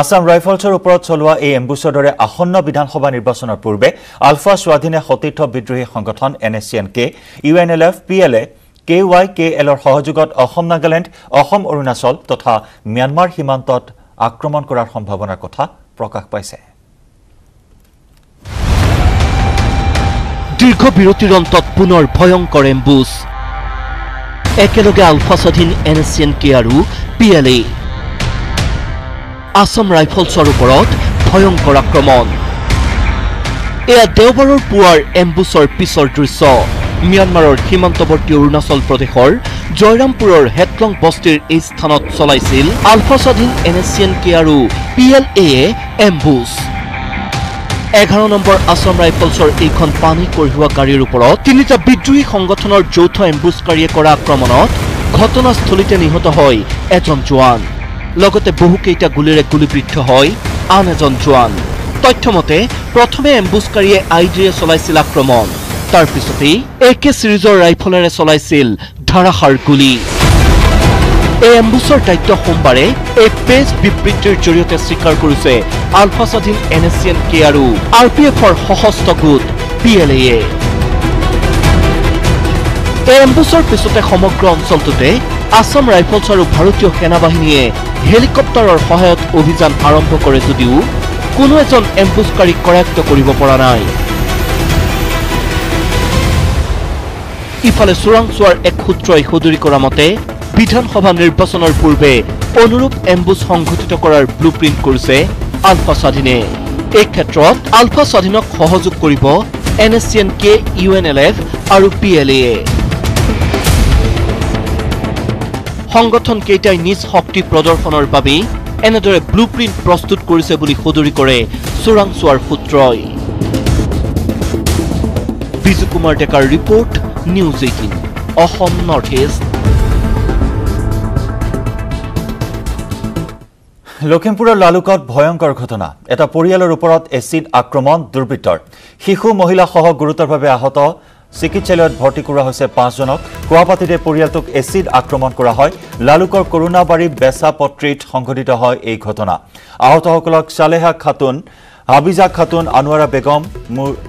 Speaker 1: আছাম ৰাইফলছৰ ওপৰত চলোৱা এই এম্বুছৰ দৰে আসন্ন বিধানসভা নিৰ্বাচনৰ পূৰ্বে আলফা স্বাধীনে সতীৰ্থ বিদ্ৰোহী সংগঠন N S C N K U N L F P L A K Y K এলৰ সহযোগত অসম নাগালেণ্ড অসম অৰুণাচল তথা ম্যানমাৰ সীমান্তত আক্ৰমণ কৰাৰ সম্ভাৱনাৰ কথা প্ৰকাশ পাইছে।
Speaker 30: দীৰ্ঘ বিৰতিৰ অন্তত পুনৰ ভয়ংকৰ এম্বুজ। একেলগে আলফা স্বাধীন এন এছ এন কে আৰু পি এল এ আছাম ৰাইফলছৰ ওপৰত ভয়ংকৰ আক্ৰমণ। এয়া দেওবাৰৰ পুৱাৰ এম্বুছৰ পিছৰ দৃশ্য। ম্যানমাৰৰ সীমান্তৱৰ্তী অৰুণাচল প্ৰদেশৰ জয়ৰামপুৰৰ হেটলং বস্তিৰ এই স্থানত চলাইছিল আলফা স্বাধীন N S C N K আৰু পি এল এয়ে এম্বুছ এঘাৰ নম্বৰ আছাম ৰাইফলছৰ এইখন পানী কঢ়িওৱা গাড়ীৰ ওপৰত তিনিটা বিদ্ৰোহী সংগঠনৰ যৌথ এম্বুজকাৰীয়ে কৰা আক্ৰমণত ঘটনাস্থলীতে নিহত হয় এজন জোৱান। লগতে বহুকেইটা গুলীৰে গুলীবিদ্ধ হয় আন এজন জোৱান। তথ্যমতে প্ৰথমে এম্বুজকাৰীয়ে আই ডিৰে চলাইছিল আক্ৰমণ। তাৰ পিছতেই এ কে চিৰিজৰ ৰাইফলেৰে চলাইছিল ধাৰাসাৰ গুলী। এই এম্বুছৰ দায়িত্ব সোমবাৰে এক প্ৰেছ বিবৃতিৰ জৰিয়তে স্বীকাৰ কৰিছে আলফা স্বাধীন N S C N K আৰু আৰ পি এফৰ সশস্ত্ৰ গোট পি এল এয়ে। এই এম্বুছৰ পিছতে সমগ্ৰ অঞ্চলটোতে আছাম ৰাইফলছ আৰু ভাৰতীয় সেনাবাহিনীয়ে হেলিকপ্টাৰৰ সহায়ত অভিযান আৰম্ভ কৰে যদিও কোনো এজন এম্বুজকাৰীক কৰায়ত্ব কৰিব পৰা নাই। ইফালে চোৰাংচোৱাৰ এক সূত্ৰই সদৰি কৰা মতে বিধানসভা নিৰ্বাচনৰ পূৰ্বে অনুৰূপ এম্বুজ সংঘটিত কৰাৰ ব্লু প্ৰিণ্ট কৰিছে আলফা স্বাধীনে। এই ক্ষেত্ৰত আলফা স্বাধীনক সহযোগ কৰিব N S C N K U N L F আৰু পি এল এ। সংগঠনকেইটাই নিজ শক্তি প্ৰদৰ্শনৰ বাবেই এনেদৰে ব্লু প্ৰিণ্ট প্ৰস্তুত কৰিছে বুলি সদৰি কৰে চোৰাংচোৱাৰ সূত্ৰই। বিজু কুমাৰ ডেকাৰ report news eighteen north east
Speaker 1: লখিমপুৰৰ লালুকত ভয়ংকৰ ঘটনা। এটা পৰিয়ালৰ ওপৰত এচিড আক্ৰমণ দুৰ্বৃত্তৰ। শিশু মহিলাসহ গুৰুতৰভাৱে আহত। চিকিৎসালয়ত ভৰ্তি কৰোৱা হৈছে পাঁচজনক। গুৱাহাটীতে পৰিয়ালটোক এচিড আক্ৰমণ কৰা হয়। লালুকৰ কৰোণাবাৰী বেচাপত্ৰীত সংঘটিত হয় এই ঘটনা। আহতসকলক চালেহা খাতুন হাবিজা খাতুন আনোৱাৰা বেগম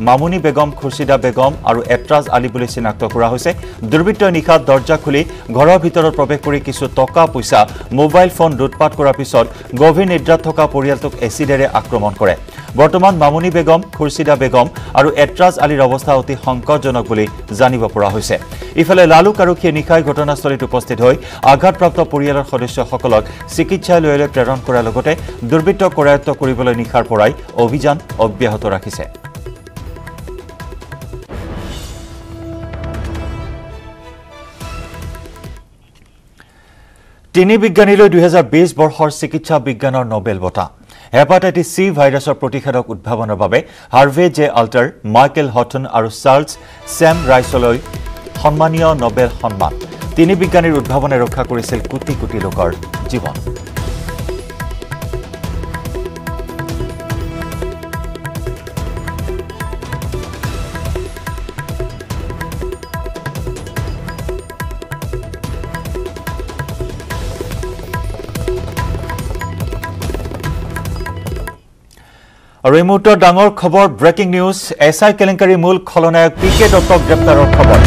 Speaker 1: মামুনি বেগম খুৰ্ছিদা বেগম আৰু এটৰাজ আলী বুলি চিনাক্ত কৰা হৈছে। দুৰ্বৃত্তই নিশা দৰ্জা খুলি ঘৰৰ ভিতৰত প্ৰৱেশ কৰি কিছু টকা পইচা মোবাইল ফোন লুটপাট কৰাৰ পিছত গভীৰ নিদ্ৰাত থকা পৰিয়ালটোক এচিডেৰে আক্ৰমণ কৰে। বৰ্তমান মামুনি বেগম খুৰ্ছিদা বেগম আৰু এটৰাজ আলীৰ অৱস্থা অতি সংকটজনক বুলি জানিব পৰা হৈছে। ইফালে লালুক আৰক্ষীয়ে নিশাই ঘটনাস্থলীত উপস্থিত হৈ আঘাতপ্ৰাপ্ত পৰিয়ালৰ সদস্যসকলক চিকিৎসালয়লৈ প্ৰেৰণ কৰাৰ লগতে দুৰ্বৃত্ত কৰায়ত্ব কৰিবলৈ নিশাৰ পৰাই অভিযান অব্যাহত ৰাখিছে। তিনি বিজ্ঞানীলৈ দুহেজাৰ বিছ বৰ্ষৰ চিকিৎসা বিজ্ঞানৰ নবেল বঁটা। হেপাটাইটিছ চি ভাইৰাছৰ প্ৰতিষেধক উদ্ভাৱনৰ বাবে Harvey J Alter Michael Houghton আৰু চাৰ্লছ ছেম ৰাইচলৈ সন্মানীয় নবেল সন্মান। তিনি বিজ্ঞানীৰ উদ্ভাৱনে ৰক্ষা কৰিছিল কোটি কোটি লোকৰ জীৱন। আৰু এই মুহূৰ্তৰ ডাঙৰ খবৰ ব্ৰেকিং নিউজ এছ আই কেলেংকাৰীৰ মূল খলনায়ক পি কে দত্তক গ্ৰেপ্তাৰৰ খবৰ।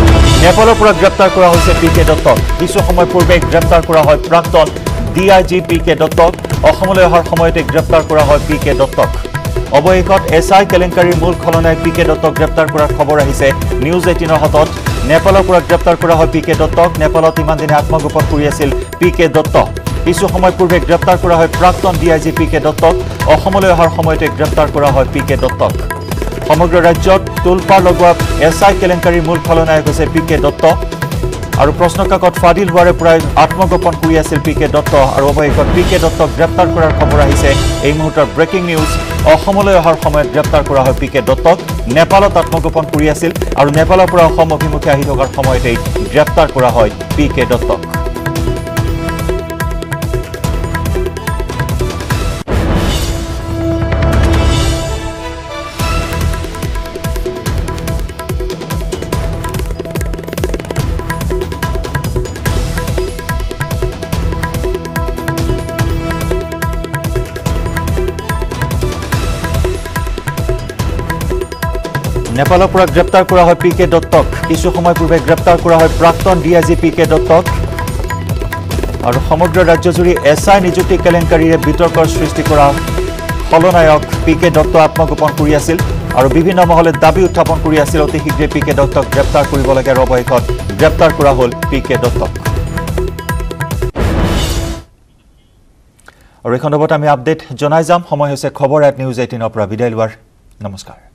Speaker 1: নেপালৰ পৰা গ্ৰেপ্তাৰ কৰা হৈছে পি কে দত্তক। কিছু সময় পূৰ্বে গ্ৰেপ্তাৰ কৰা হয় প্ৰাক্তন D I G P K দত্তক। অসমলৈ অহাৰ সময়তে গ্ৰেপ্তাৰ কৰা হয় পি কে দত্তক। অৱশেষত এছ আই কেলেংকাৰীৰ মূল খলনায়ক পি কে দত্তক গ্ৰেপ্তাৰ কৰাৰ খবৰ আহিছে নিউজ এইটিনৰ হাতত। নেপালৰ পৰা গ্ৰেপ্তাৰ কৰা হয় পি কে দত্তক। নেপালত ইমান দিনে আত্মগোপন কৰি আছিল পি কে দত্ত কিছু সময় পূৰ্বে গ্ৰেপ্তাৰ কৰা হয় প্ৰাক্তন D I G P K দত্তক। অসমলৈ অহাৰ সময়তে গ্ৰেপ্তাৰ কৰা হয় পি কে দত্তক। সমগ্ৰ ৰাজ্যত তোলপাৰ লগোৱা এছ আই কেলেংকাৰীৰ মূল খলনায়ক হৈছে পি কে দত্ত। আৰু প্ৰশ্নকাকত ফাদিল হোৱাৰে পৰাই আত্মগোপন কৰি আছিল পি কে দত্ত আৰু অৱশেষত পি কে দত্তক গ্ৰেপ্তাৰ কৰাৰ খবৰ আহিছে। এই মুহূৰ্তৰ ব্ৰেকিং নিউজ অসমলৈ অহাৰ সময়ত গ্ৰেপ্তাৰ কৰা হয় পি কে দত্তক। নেপালত আত্মগোপন কৰি আছিল আৰু নেপালৰ পৰা অসম অভিমুখে আহি থকাৰ সময়তেই গ্ৰেপ্তাৰ কৰা হয় পি কে দত্তক। নেপালৰ পৰা গ্ৰেপ্তাৰ কৰা হয় পি কে দত্তক। কিছু সময় পূৰ্বে গ্ৰেপ্তাৰ কৰা হয় প্ৰাক্তন D I G P K দত্তক। আৰু সমগ্ৰ ৰাজ্যজুৰি এছ আই নিযুক্তি কেলেংকাৰীৰে বিতৰ্কৰ সৃষ্টি কৰা খলনায়ক পি কে দত্ত আত্মগোপন কৰি আছিল আৰু বিভিন্ন মহলে দাবী উত্থাপন কৰি আছিল। অতি শীঘ্ৰে পি কে দত্তক গ্ৰেপ্তাৰ কৰিব লাগে। আৰু গ্ৰেপ্তাৰ কৰা হ'ল পি কে দত্তক। আৰু এই সন্দৰ্ভত আমি আপডেট জনাই যাম। সময় হৈছে খবৰ এট নিউজ এইটিনৰ পৰা। বিদায় লোৱাৰ। নমস্কাৰ।